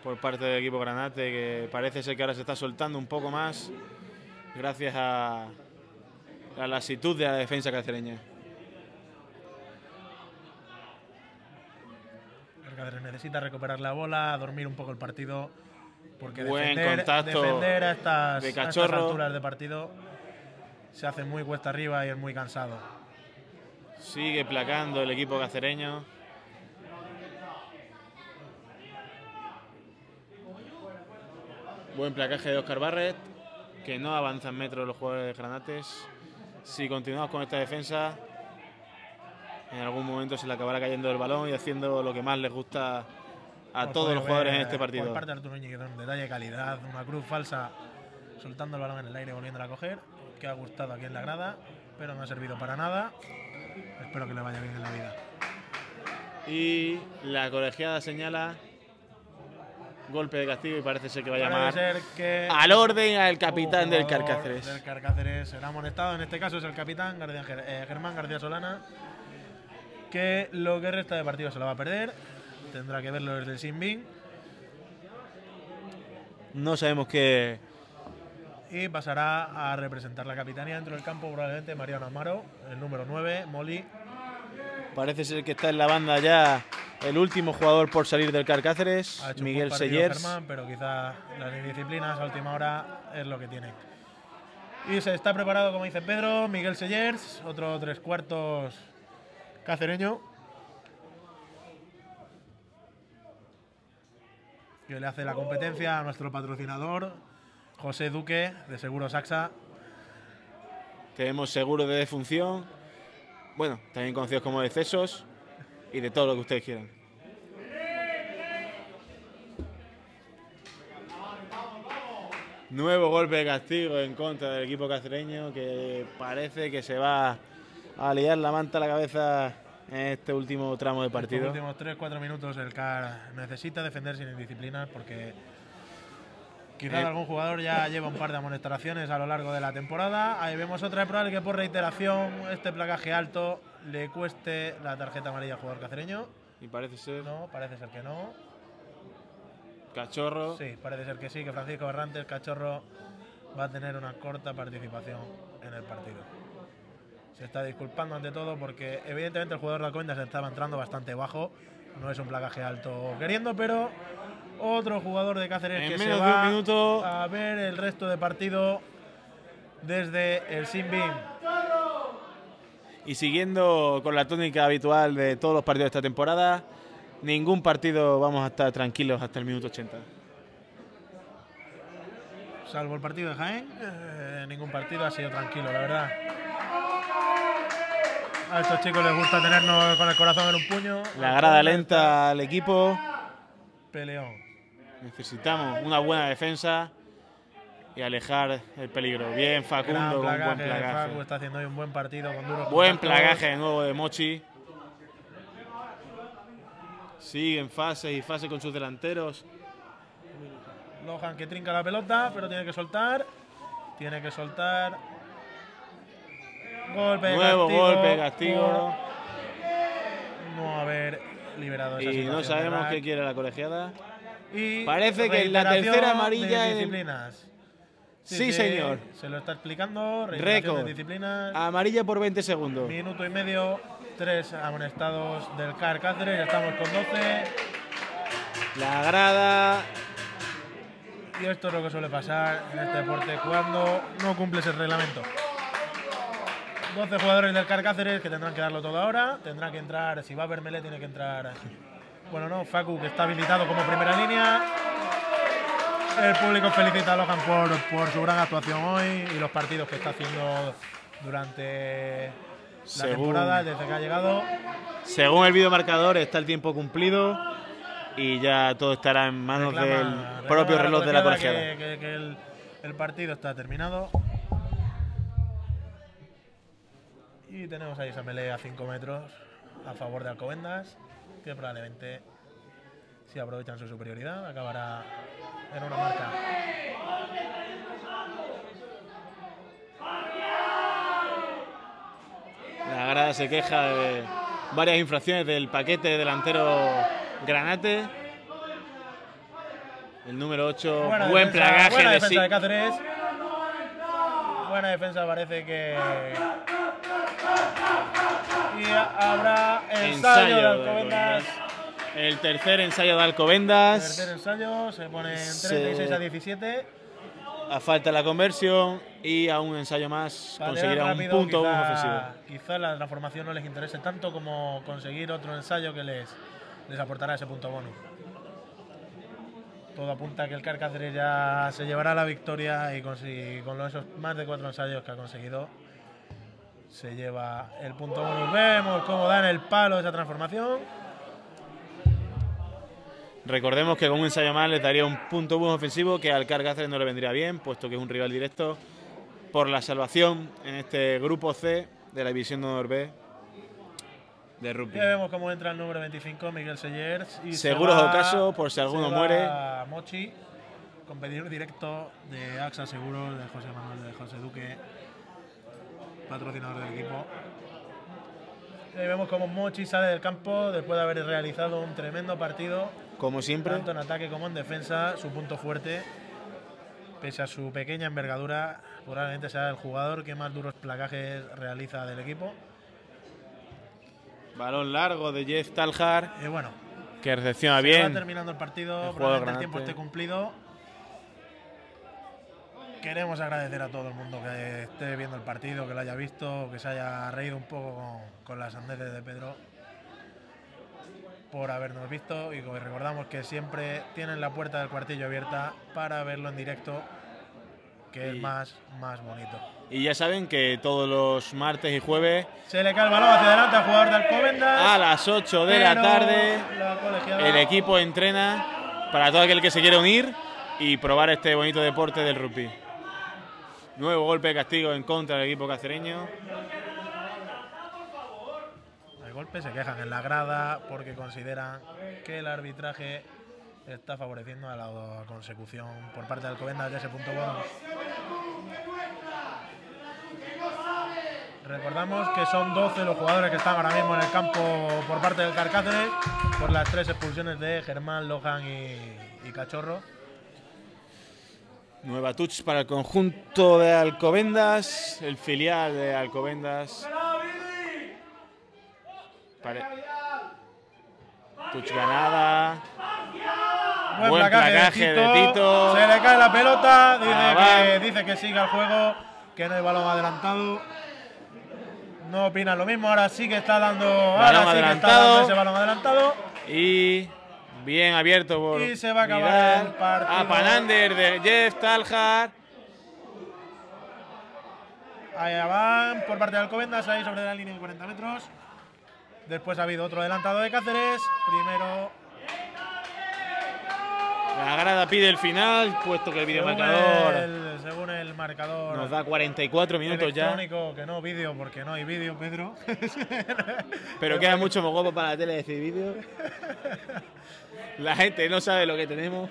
por parte del equipo Granate, que parece ser que ahora se está soltando un poco más gracias a la lasitud de la defensa cacereña. El Cáceres necesita recuperar la bola, dormir un poco el partido. Porque Buen defender, contacto defender a estas, de a estas alturas de partido se hace muy cuesta arriba y es muy cansado. Sigue placando el equipo cacereño. Buen placaje de Oscar Barret, que no avanzan metros los jugadores de Granates. Si continuamos con esta defensa, en algún momento se le acabará cayendo el balón y haciendo lo que más les gusta a todos los jugadores en ver, este partido. Por parte de Arturo Íñiguez, un detalle de calidad, una cruz falsa, soltando el balón en el aire y volviéndola a coger, que ha gustado aquí en la grada, pero no ha servido para nada. Espero que le vaya bien en la vida. Y la colegiada señala golpe de castigo y parece ser que va a llamar que al orden al capitán del Carcáceres. Del Carcáceres será amonestado, en este caso es el capitán García- eh, Germán García Solana, que lo que resta de partido se lo va a perder. Tendrá que verlo desde el Sinbin No sabemos qué. y pasará a representar la capitanía dentro del campo probablemente Mariano Amaro, el número 9, Molly. Parece ser que está en la banda ya el último jugador por salir del Carcáceres, Ha hecho un Miguel buen Sellers. Germán, pero quizá las indisciplinas a última hora es lo que tiene. Y se está preparado, como dice Pedro, Miguel Sellers, otro tres cuartos cacereño. Que le hace la competencia a nuestro patrocinador, José Duque, de Seguro Saxa. Tenemos seguro de defunción, bueno, también conocidos como decesos y de todo lo que ustedes quieran. Nuevo golpe de castigo en contra del equipo cacereño que parece que se va a liar la manta a la cabeza en este último tramo de partido. últimos 3-4 minutos el CAR necesita defender sin indisciplinas porque quizás Eh. algún jugador ya lleva un par de amonestaciones a lo largo de la temporada. Ahí vemos otra, es probable que por reiteración este placaje alto le cueste la tarjeta amarilla al jugador cacereño. Y parece ser No, parece ser que no. cachorro. Sí, parece ser que sí, que Francisco Berrantes, cachorro, va a tener una corta participación en el partido. Se está disculpando ante todo porque evidentemente el jugador de Alcobendas estaba entrando bastante bajo. No es un placaje alto queriendo, pero otro jugador de Cáceres En que se menos de un va minuto. a ver el resto de partido desde el Sinbin. Y siguiendo con la tónica habitual de todos los partidos de esta temporada, ningún partido vamos a estar tranquilos hasta el minuto 80. Salvo el partido de Jaén, eh, ningún partido ha sido tranquilo, la verdad. A estos chicos les gusta tenernos con el corazón en un puño. La grada lenta al equipo. Peleón. Necesitamos una buena defensa y alejar el peligro. Bien Facundo con buen plagaje. Facu, está haciendo hoy un buen partido con duros Buen contactos. plagaje de nuevo de Mochi. Sigue en fase y fase con sus delanteros. Lohan que trinca la pelota, pero tiene que soltar. Tiene que soltar. Golpe Nuevo castigo golpe de castigo. por No haber liberado esa Y no sabemos qué quiere la colegiada. Y Parece que la tercera amarilla en- Sí, señor. Se lo está explicando. Récord. de disciplinas. Amarilla por 20 segundos. Minuto y medio. Tres amonestados del CAR Cáceres. Ya estamos con 12. La grada Y esto es lo que suele pasar en este deporte cuando no cumples el reglamento. 12 jugadores del CAR Cáceres que tendrán que darlo todo ahora. Tendrá que entrar, si va a ver Melé, tiene que entrar. Bueno, no, Facu que está habilitado como primera línea. El público felicita a Lohan por, por su gran actuación hoy y los partidos que está haciendo durante la Según- temporada desde que ha llegado. Según el videomarcador está el tiempo cumplido y ya todo estará en manos Reclama- del reclama propio reloj de la colegiada. Que, que- que el, el partido está terminado. Y tenemos ahí esa a 5 metros a favor de Alcobendas, que probablemente, si aprovechan su superioridad, acabará en una marca. La grada se queja de varias infracciones del paquete delantero Granate. El número 8, Buena buen defensa, plagaje buena de defensa sí. de Cáceres. Buena defensa parece que. Y habrá ensayo, Ensayo de de Alcobendas. El tercer ensayo de Alcobendas. Tercer ensayo, se pone en Se- 36 a 17. a falta de la conversión y a un ensayo más Para conseguirá llegar un rápido, punto quizá- ofensivo. Quizá la transformación no les interese tanto como conseguir otro ensayo que les, les aportará ese punto bonus. Todo apunta a que el Carcáceres ya se llevará la victoria y con los- esos más de cuatro ensayos que ha conseguido se lleva el punto bonus. Vemos cómo dan el palo esa transformación. Recordemos que con un ensayo más les daría un punto bonus ofensivo que al Cáceres no le vendría bien, puesto que es un rival directo por la salvación en este grupo C de la división honor B de rugby. Ya vemos cómo entra el número 25, Miguel Sellers. Y se Seguros va- ocaso, por si alguno se va muere. Mochi, competidor directo de AXA Seguros, de José Manuel de José Duque, patrocinador del equipo. Y vemos cómo Mochi sale del campo después de haber realizado un tremendo partido, Como siempre, tanto en ataque como en defensa, su punto fuerte. Pese a su pequeña envergadura, probablemente sea el jugador que más duros placajes realiza del equipo. balón largo de Jeff Taljar, Y bueno, que recepciona Se va bien. terminando el partido, El probablemente el tiempo esté cumplido. Queremos agradecer a todo el mundo que esté viendo el partido, que lo haya visto, que se haya reído un poco con, con las sandeces de Pedro por habernos visto y que recordamos que siempre tienen la puerta del cuartillo abierta para verlo en directo, que Y- es más, más bonito. Y ya saben que todos los martes y jueves Se le cae el balón hacia adelante al jugador de Alcobendas. a las 8 de la tarde la el equipo entrena para todo aquel que se quiera unir y probar este bonito deporte del rugby. Nuevo golpe de castigo en contra del equipo cacereño. Se quejan en la grada porque consideran que el arbitraje está favoreciendo a la consecución por parte de Alcobendas de ese punto bonus. Recordamos que son 12 los jugadores que están ahora mismo en el campo por parte del Carcáceres por las tres expulsiones de Germán, Lohan y, y Cachorro. Nueva touch para el conjunto de Alcobendas, el filial de Alcobendas. Touch ganada. Buen placaje de Tito. Se le cae la pelota. Dice Abán. que, dice que siga el juego, que no hay balón adelantado. No opinan lo mismo. Ahora sí que está dando. ahora sí que está dando ese balón adelantado. Y bien abierto por Y se va a acabar Vidal. el partido. A Panander de Jeff Taljar. Allá van por parte de Alcobendas, ahí sobre la línea de 40 metros. Después ha habido otro adelantado de Cáceres. Primero. La grada pide el final, puesto que el videomarcador el, según el marcador. nos da 44 minutos ya. que no vídeo, porque no hay vídeo, Pedro. Pero queda mucho más guapo para la tele decir vídeo. La gente no sabe lo que tenemos.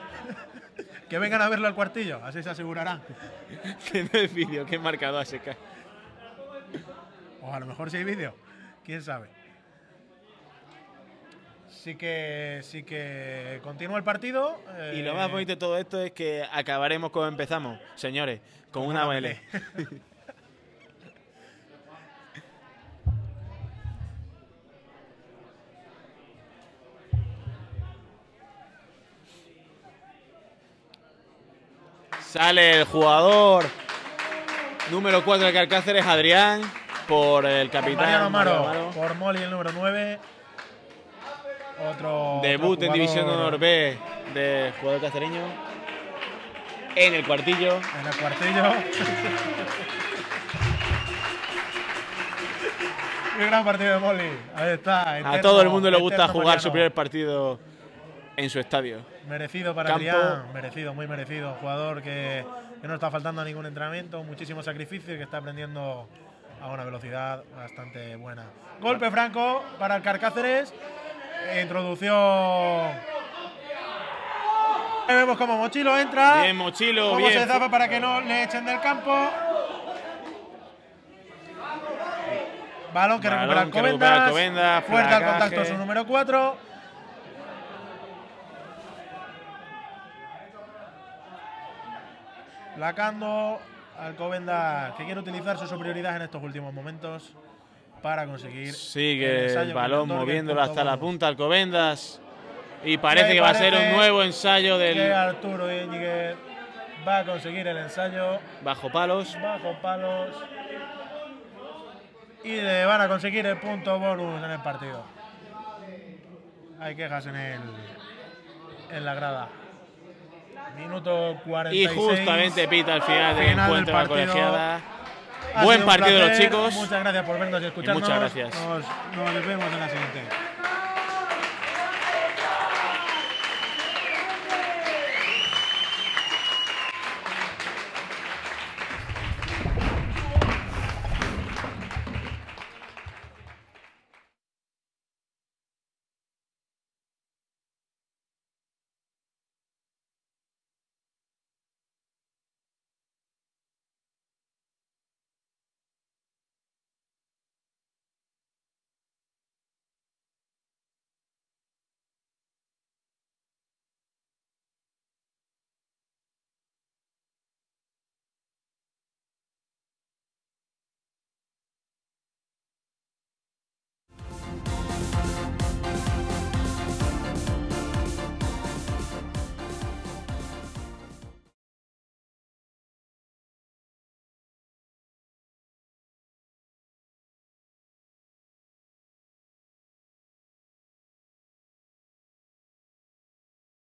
que vengan a verlo al cuartillo, así se asegurarán. Que no es vídeo, que es marcador a seca. O a lo mejor si hay vídeo, quién sabe. Sí que, sí que continúa el partido. Y lo eh, más bonito de todo esto es que acabaremos como empezamos, señores, con una una melee. Sale el jugador número 4 de Carcáceres, Adrián, por el capitán. Mariano Amaro, Mario Amaro. por Molly el número 9. Otro. Debut otro en División Honor B de jugador cacereño. En el cuartillo. En el cuartillo. Qué gran partido de Molly. Ahí está. A todo el mundo le gusta jugar su primer partido en su estadio. Merecido para. Adrián, merecido, muy merecido. Un jugador que, que no está faltando a ningún entrenamiento, muchísimo sacrificio y que está aprendiendo a una velocidad bastante buena. Golpe franco para el Carcáceres. Introducción. Vemos como Mochilo entra. Bien, Mochilo, Cómo bien. se zafa para que no le echen del campo. Balón que Balón recupera Alcobendas. Alcobendas, Fuerte al contacto su número 4. Lacando Alcobendas que quiere utilizar su superioridad en estos últimos momentos para conseguir Sigue el balón moviéndolo hasta la punta Alcobendas. Y parece que va a ser un nuevo ensayo Que del. Arturo Íñiguez va a conseguir el ensayo Bajo palos. bajo palos y le van a conseguir el punto bonus en el partido. Hay quejas en el en la grada. Minuto 46. Y justamente pita al final del Final del encuentro de la colegiada. Ha Buen partido de los chicos. Muchas gracias por vernos y escucharnos. muchas gracias. Nos, nos vemos en la siguiente.